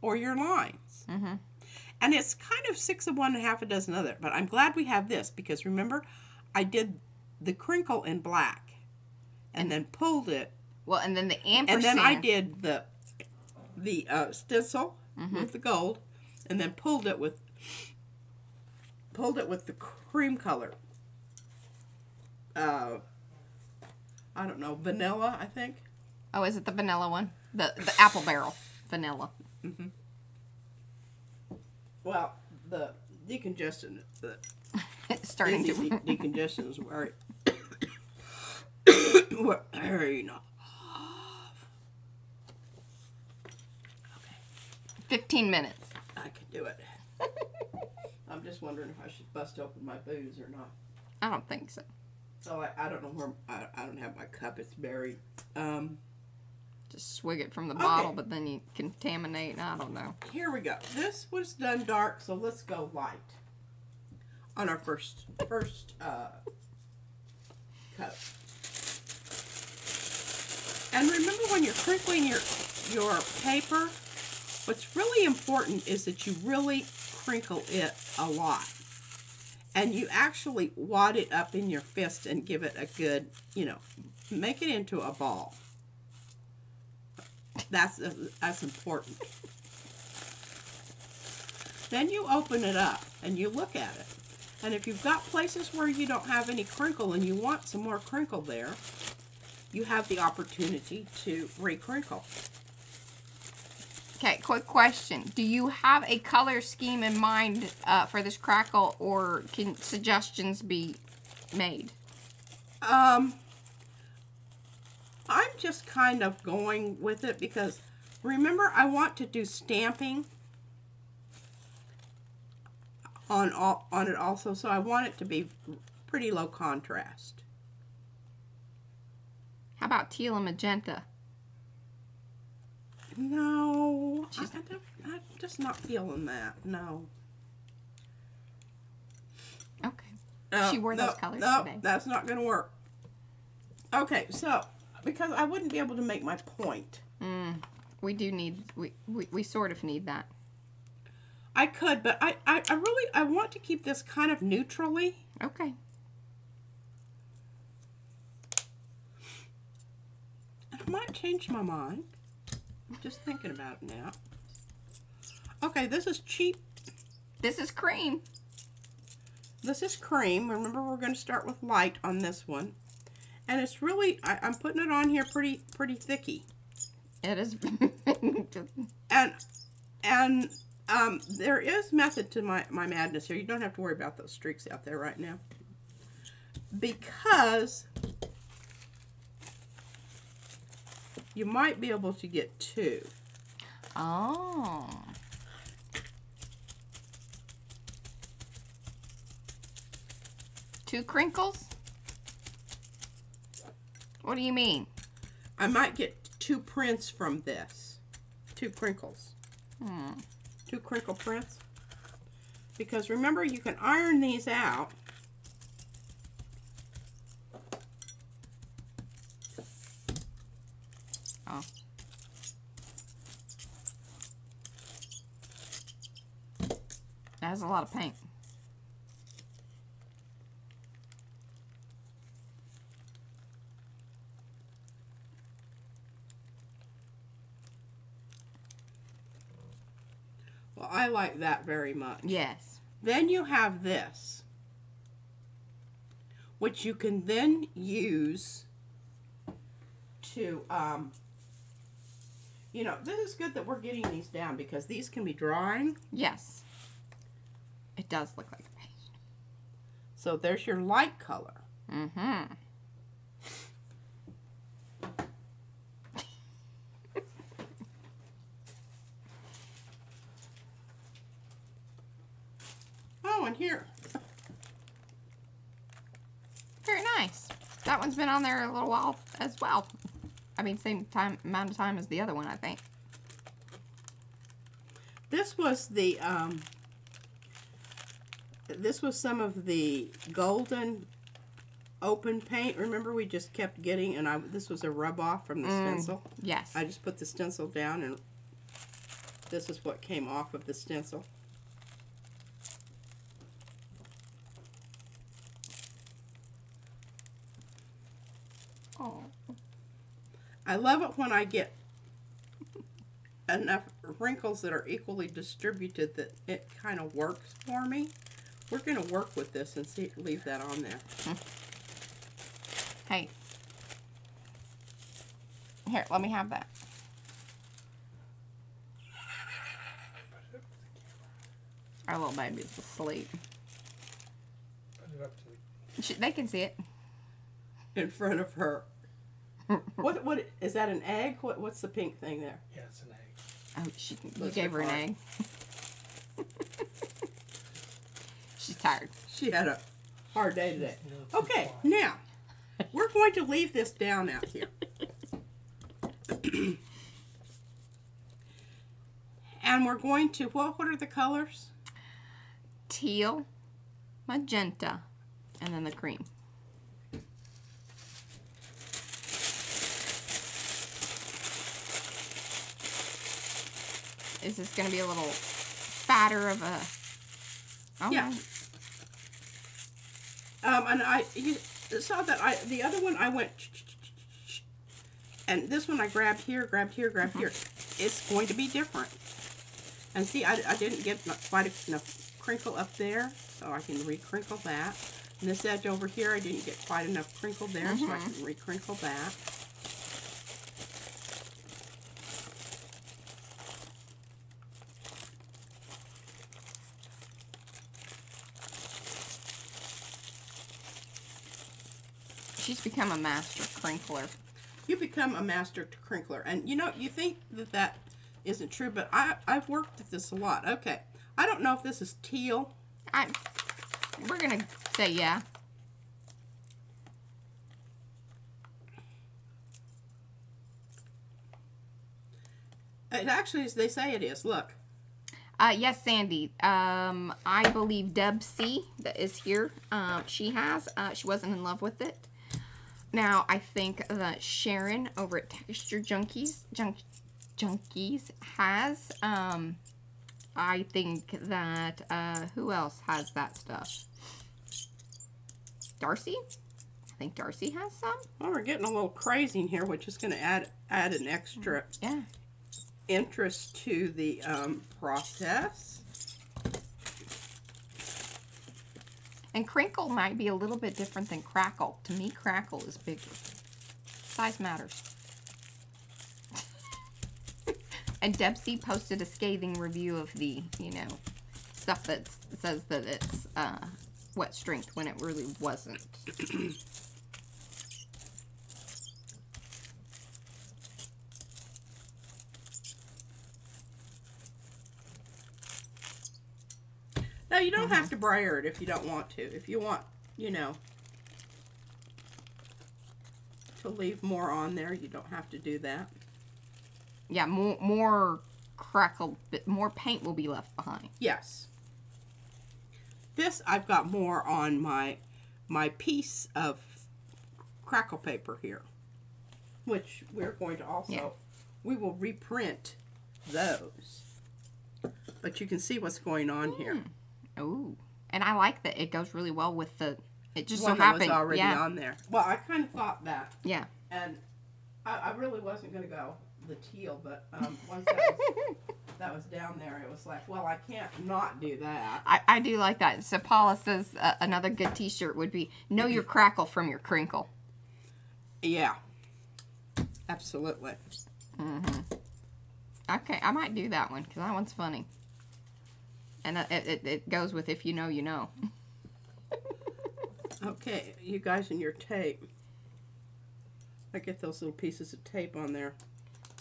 or your lines? Mhm. And it's kind of six of one and half a dozen other, but I'm glad we have this because remember, I did the crinkle in black and then pulled it Well, and then the and then I did the the uh, stencil Mm-hmm. with the gold, and then pulled it with pulled it with the cream color. Uh, I don't know vanilla. I think. Oh, is it the vanilla one? The the apple barrel vanilla. Mm-hmm. Well, the decongestant, the It's starting to. de- decongestant is very very not. Fifteen minutes. I can do it. I'm just wondering if I should bust open my booze or not. I don't think so. So I, I don't know where I, I don't have my cup. It's buried. Um, Just swig it from the Okay. bottle, but then you contaminate. I don't know. here we go. This was done dark, so let's go light on our first first uh, coat. And remember when you're crinkling your your paper, what's really important is that you really crinkle it a lot. And you actually wad it up in your fist and give it a good, you know, make it into a ball. That's uh, that's important. Then you open it up and you look at it. And if you've got places where you don't have any crinkle and you want some more crinkle there, you have the opportunity to recrinkle. Okay, quick question. Do you have a color scheme in mind uh, for this crackle, or can suggestions be made? Um, I'm just kind of going with it because remember I want to do stamping on all on it also, so I want it to be pretty low contrast. How about teal and magenta? No, I, She's- I don't, I'm just not feeling that. No. Okay. No, She wore no, those colors no, today. That's not going to work. Okay, so because I wouldn't be able to make my point. Mm, we do need, we, we, we sort of need that. I could, but I, I, I really I want to keep this kind of neutrally. Okay. I might change my mind. I'm just thinking about it now. Okay, this is cheap. This is cream. This is cream. Remember, we're going to start with light on this one. And it's really, I, I'm putting it on here pretty, pretty thicky. It is. And, and um, there is method to my, my madness here. You don't have to worry about those streaks out there right now. Because you might be able to get two. oh. Two crinkles? What do you mean? I might get two prints from this. Two crinkles. Hmm. Two crinkle prints. Because remember, you can iron these out. Has a lot of paint. Well, I like that very much. Yes. Then you have this, which you can then use to, um, you know, this is good that we're getting these down because these can be drying. Yes. It does look like paint. So there's your light color. Mm-hmm. Oh, and here, Very nice. That one's been on there a little while as well. I mean, same time amount of time as the other one, I think. this was the, um, this was some of the golden open paint. Remember we just kept getting, and I this was a rub off from the Mm. stencil. Yes. I just put the stencil down and this is what came off of the stencil. oh. I love it when I get enough wrinkles that are equally distributed that it kind of works for me. We're going to work with this and see leave that on there. Hey. Here, let me have that. Our little baby's asleep. Put it up to She, they can see it. in front of her. What what is that an egg? What what's the pink thing there? yeah, it's an egg. Oh, she, you gave her her an egg. She's tired. She had a hard day today. You know, too Okay, now we're going to leave this down out here. and we're going to, what, what are the colors? Teal, magenta, and then the cream. Is this going to be a little fatter of a... Oh, Yeah. Um, and I you saw that I the other one I went and this one I grabbed here, grabbed here, grabbed here. It's going to be different. And see, I, I didn't get quite enough crinkle up there, so I can recrinkle that. And this edge over here, I didn't get quite enough crinkle there, so I can recrinkle that. Become a master crinkler. You become a master crinkler. And you know, you think that that isn't true, but I, I've worked at this a lot. Okay, I don't know if this is teal. I, we're going to say yeah. It actually is, they say it is. Look. Uh, yes, Sandy. Um, I believe Deb C that is here. Um, she has. Uh, she wasn't in love with it. Now I think that Sharon over at Texture Junkies Junk Junkies has. Um, I think that uh, who else has that stuff? Darcy. I think Darcy has some. Well, we're getting a little crazy in here, which is going to add add an extra Yeah. interest to the um, process. And crinkle might be a little bit different than crackle. To me, crackle is bigger. Size matters. and Debsy posted a scathing review of the, you know, stuff that says that it's uh, wet strength when it really wasn't. Now, you don't have mm-hmm. to brayer it if you don't want to. If you want, you know, to leave more on there, you don't have to do that. Yeah, more more crackle, but more paint will be left behind. Yes. This I've got more on my my piece of crackle paper here, which we're going to also Yeah. we will reprint those. But you can see what's going on here. Hmm. Ooh, and I like that it goes really well with the. It just One so happened. was already yeah, on there. Well, I kind of thought that, yeah. and I, I really wasn't going to go the teal, but um, once that was, that was down there, it was like, well, I can't not do that. I, I do like that. So Paula says uh, another good T-shirt would be "Know your crackle from your crinkle." Yeah, absolutely. Okay, I might do that one because that one's funny, and it, it, it goes with "If you know, you know." Okay, you guys and your tape. I get those little pieces of tape on there.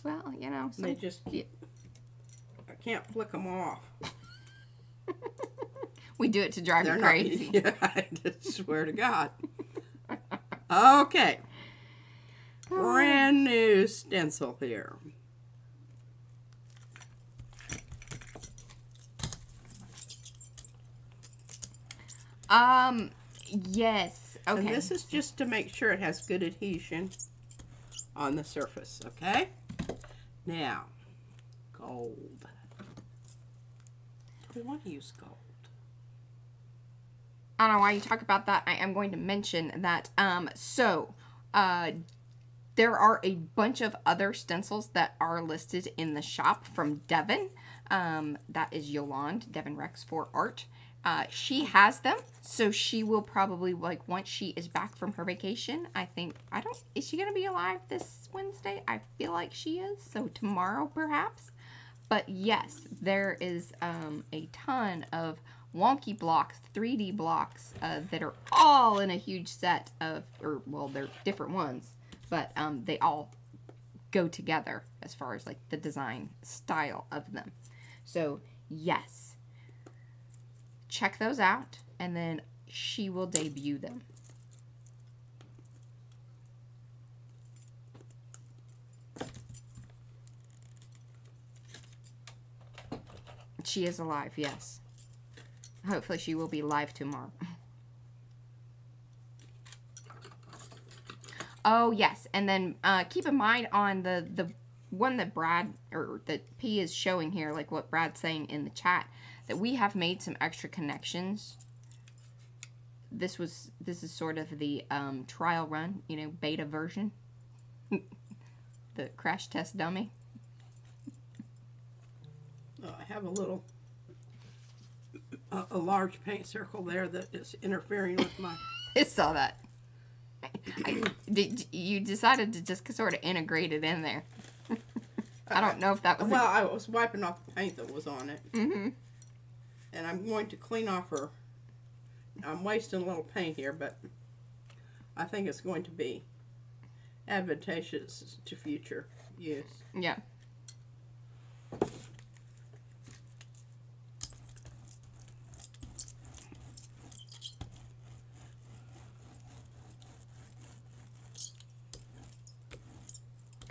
Well, you know, And they some, just, yeah. I can't flick them off. we do it to drive They're you not, crazy. yeah, I just swear to God. Okay, brand new stencil here. Um, yes. Okay. And this is just to make sure it has good adhesion on the surface, okay? Now, gold. Do we want to use gold? I don't know why you talk about that. I am going to mention that. Um, so, uh, there are a bunch of other stencils that are listed in the shop from Devon. Um, that is Yolande, Devon Rex for Art. Uh, she has them, so she will probably like once she is back from her vacation. I think I don't. Is she gonna be alive this Wednesday? I feel like she is. So tomorrow, perhaps. But yes, there is um, a ton of wonky blocks, 3D blocks uh, that are all in a huge set of, or well, they're different ones, but um, they all go together as far as like the design style of them. So yes, check those out, and then she will debut them. She is alive, yes. Hopefully she will be live tomorrow. oh, yes. And then uh, keep in mind on the, the one that Brad, or that P is showing here, like what Brad's saying in the chat, that we have made some extra connections. This was this is sort of the um, trial run, you know, beta version, the crash test dummy. Oh, I have a little, a, a large paint circle there that is interfering with my. I saw that. I, did you decided to just sort of integrate it in there? I don't know if that was. Well, I was wiping off the paint that was on it, hmm and I'm going to clean off her. I'm wasting a little paint here, but I think it's going to be advantageous to future use. Yeah.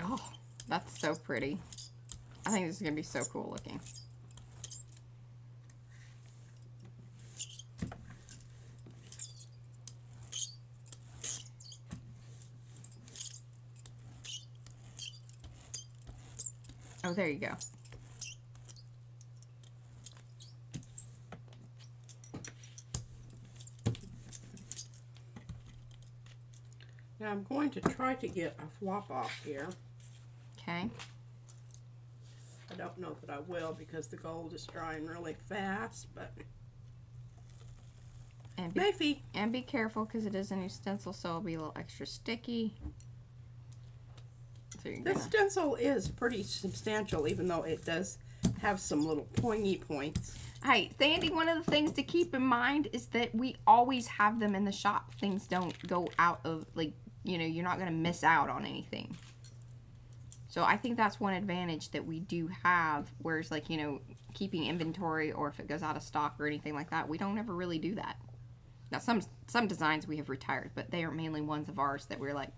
Oh, that's so pretty. I think this is going to be so cool looking. Oh, there you go. Now I'm going to try to get a flop off here. Okay. I don't know that I will because the gold is drying really fast, but And be, maybe. and be careful because it is a new stencil, so it'll be a little extra sticky. So you're The stencil is pretty substantial, even though it does have some little pointy points. Hey, Sandy, one of the things to keep in mind is that we always have them in the shop. Things don't go out of, like, you know, you're not going to miss out on anything. So I think that's one advantage that we do have, whereas, like, you know, keeping inventory or if it goes out of stock or anything like that, we don't ever really do that. Now, some some designs we have retired, but they are mainly ones of ours that we're like,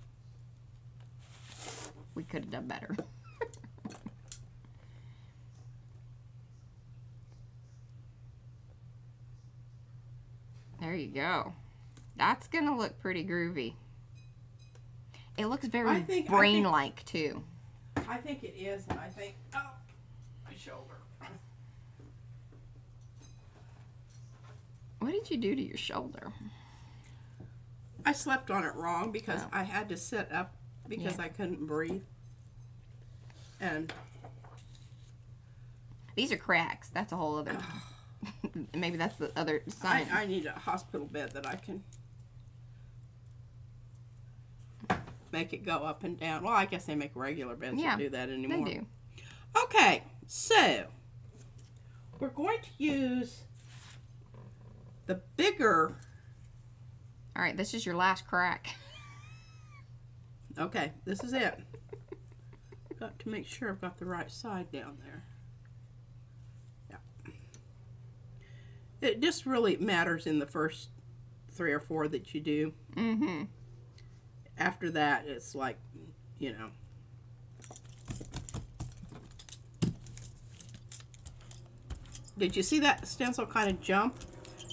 we could have done better. There you go. That's gonna look pretty groovy. It looks very think- brain-like too. I think it is, and I think, oh, my shoulder. What did you do to your shoulder? I slept on it wrong because Oh. I had to sit up because Yeah. I couldn't breathe. And These are cracks. That's a whole other. Maybe that's the other I, sign. I need a hospital bed that I can make it go up and down. Well, I guess they make regular beds Yeah, that do that anymore. they do. Okay, so we're going to use the bigger. All right, this is your last crack. Okay, this is it. Got to make sure I've got the right side down there. Yeah. It just really matters in the first three or four that you do. Mm-hmm. After that, it's like, you know. Did you see that stencil kind of jump?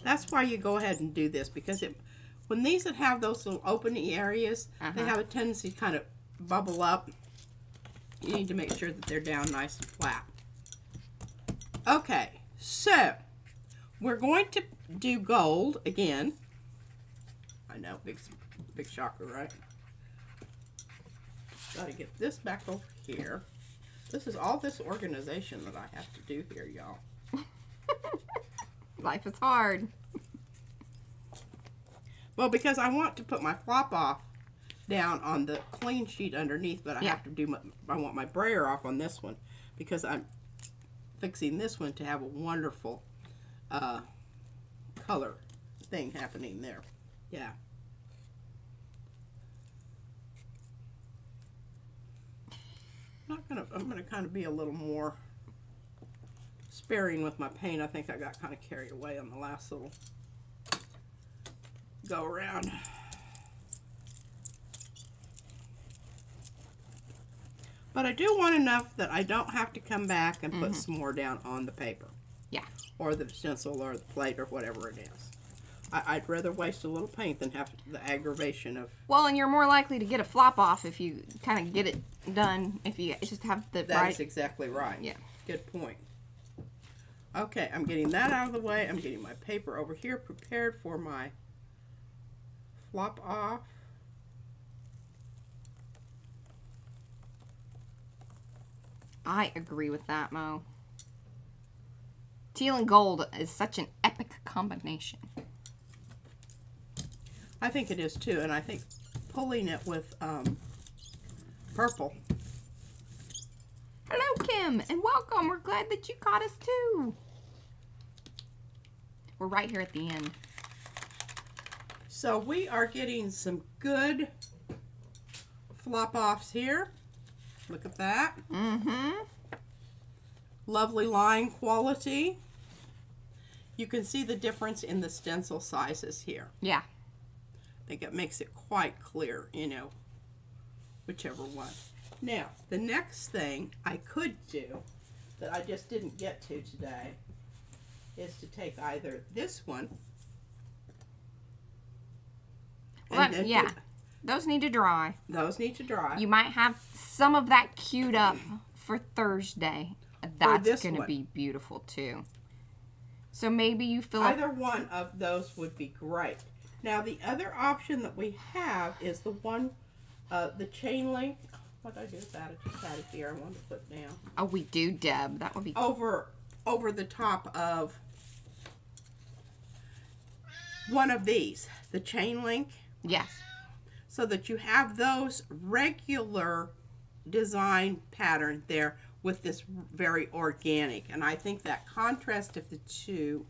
That's why you go ahead and do this because it, when these that have those little opening areas, they Uh-huh. have a tendency to kind of bubble up. You need to make sure that they're down nice and flat. Okay, so we're going to do gold again. I know, big, big shocker, right? Got to get this back over here. This is all this organization that I have to do here, y'all. Life is hard. Well, because I want to put my flop off down on the clean sheet underneath, but I Yeah. have to do my, I want my brayer off on this one because I'm fixing this one to have a wonderful uh, color thing happening there. Yeah. Not gonna. I'm gonna kind of be a little more sparing with my paint. I think I got kind of carried away on the last little go around. But I do want enough that I don't have to come back and put mm-hmm. some more down on the paper. Yeah. Or the stencil or the plate or whatever it is. I, I'd rather waste a little paint than have the aggravation of Well, and you're more likely to get a flop off if you kind of get it done. If you just have the That is right. exactly right. Yeah. Good point. Okay, I'm getting that out of the way. I'm getting my paper over here prepared for my flop off. I agree with that, Mo. Teal and gold is such an epic combination. I think it is too, and I think pulling it with um, purple. Hello, Kim, and welcome. We're glad that you caught us too. We're right here at the end. So we are getting some good flop offs here. Look at that. Mm-hmm. Lovely line quality. You can see the difference in the stencil sizes here. Yeah. I think it makes it quite clear, you know, whichever one. Now, the next thing I could do that I just didn't get to today is to take either this one. Yeah. Those need to dry. Those need to dry. You might have some of that queued up for Thursday. That's going to be beautiful too. So maybe you fill up. Either one of those would be great. Now, the other option that we have is the one, uh, the chain link. What did I do with that? I just had it here. I wanted to put down. Oh, we do, Deb. That would be. over over the top of one of these, the chain link, Yes. so that you have those regular design pattern there with this very organic. And I think that contrast of the two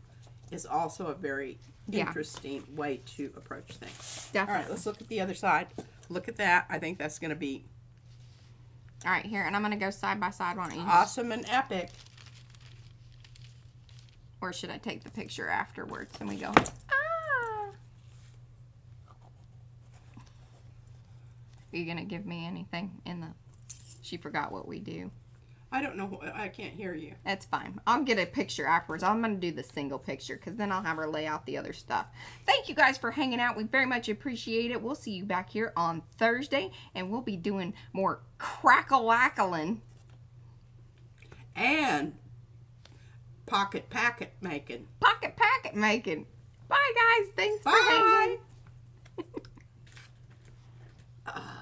is also a very Yeah. interesting way to approach things. All Definitely. right, let's look at the other side. Look at that. I think that's going to be All right, here, and I'm going to go side by side. Why don't awesome and epic. Or should I take the picture afterwards and we go? Ah. Are you going to give me anything in the. She forgot what we do. I don't know. I can't hear you. That's fine. I'll get a picture afterwards. I'm going to do the single picture because then I'll have her lay out the other stuff. Thank you guys for hanging out. We very much appreciate it. We'll see you back here on Thursday and we'll be doing more crackle-wackling. And pocket packet making. Pocket packet making. Bye, guys. Thanks for Bye. hanging. Ah.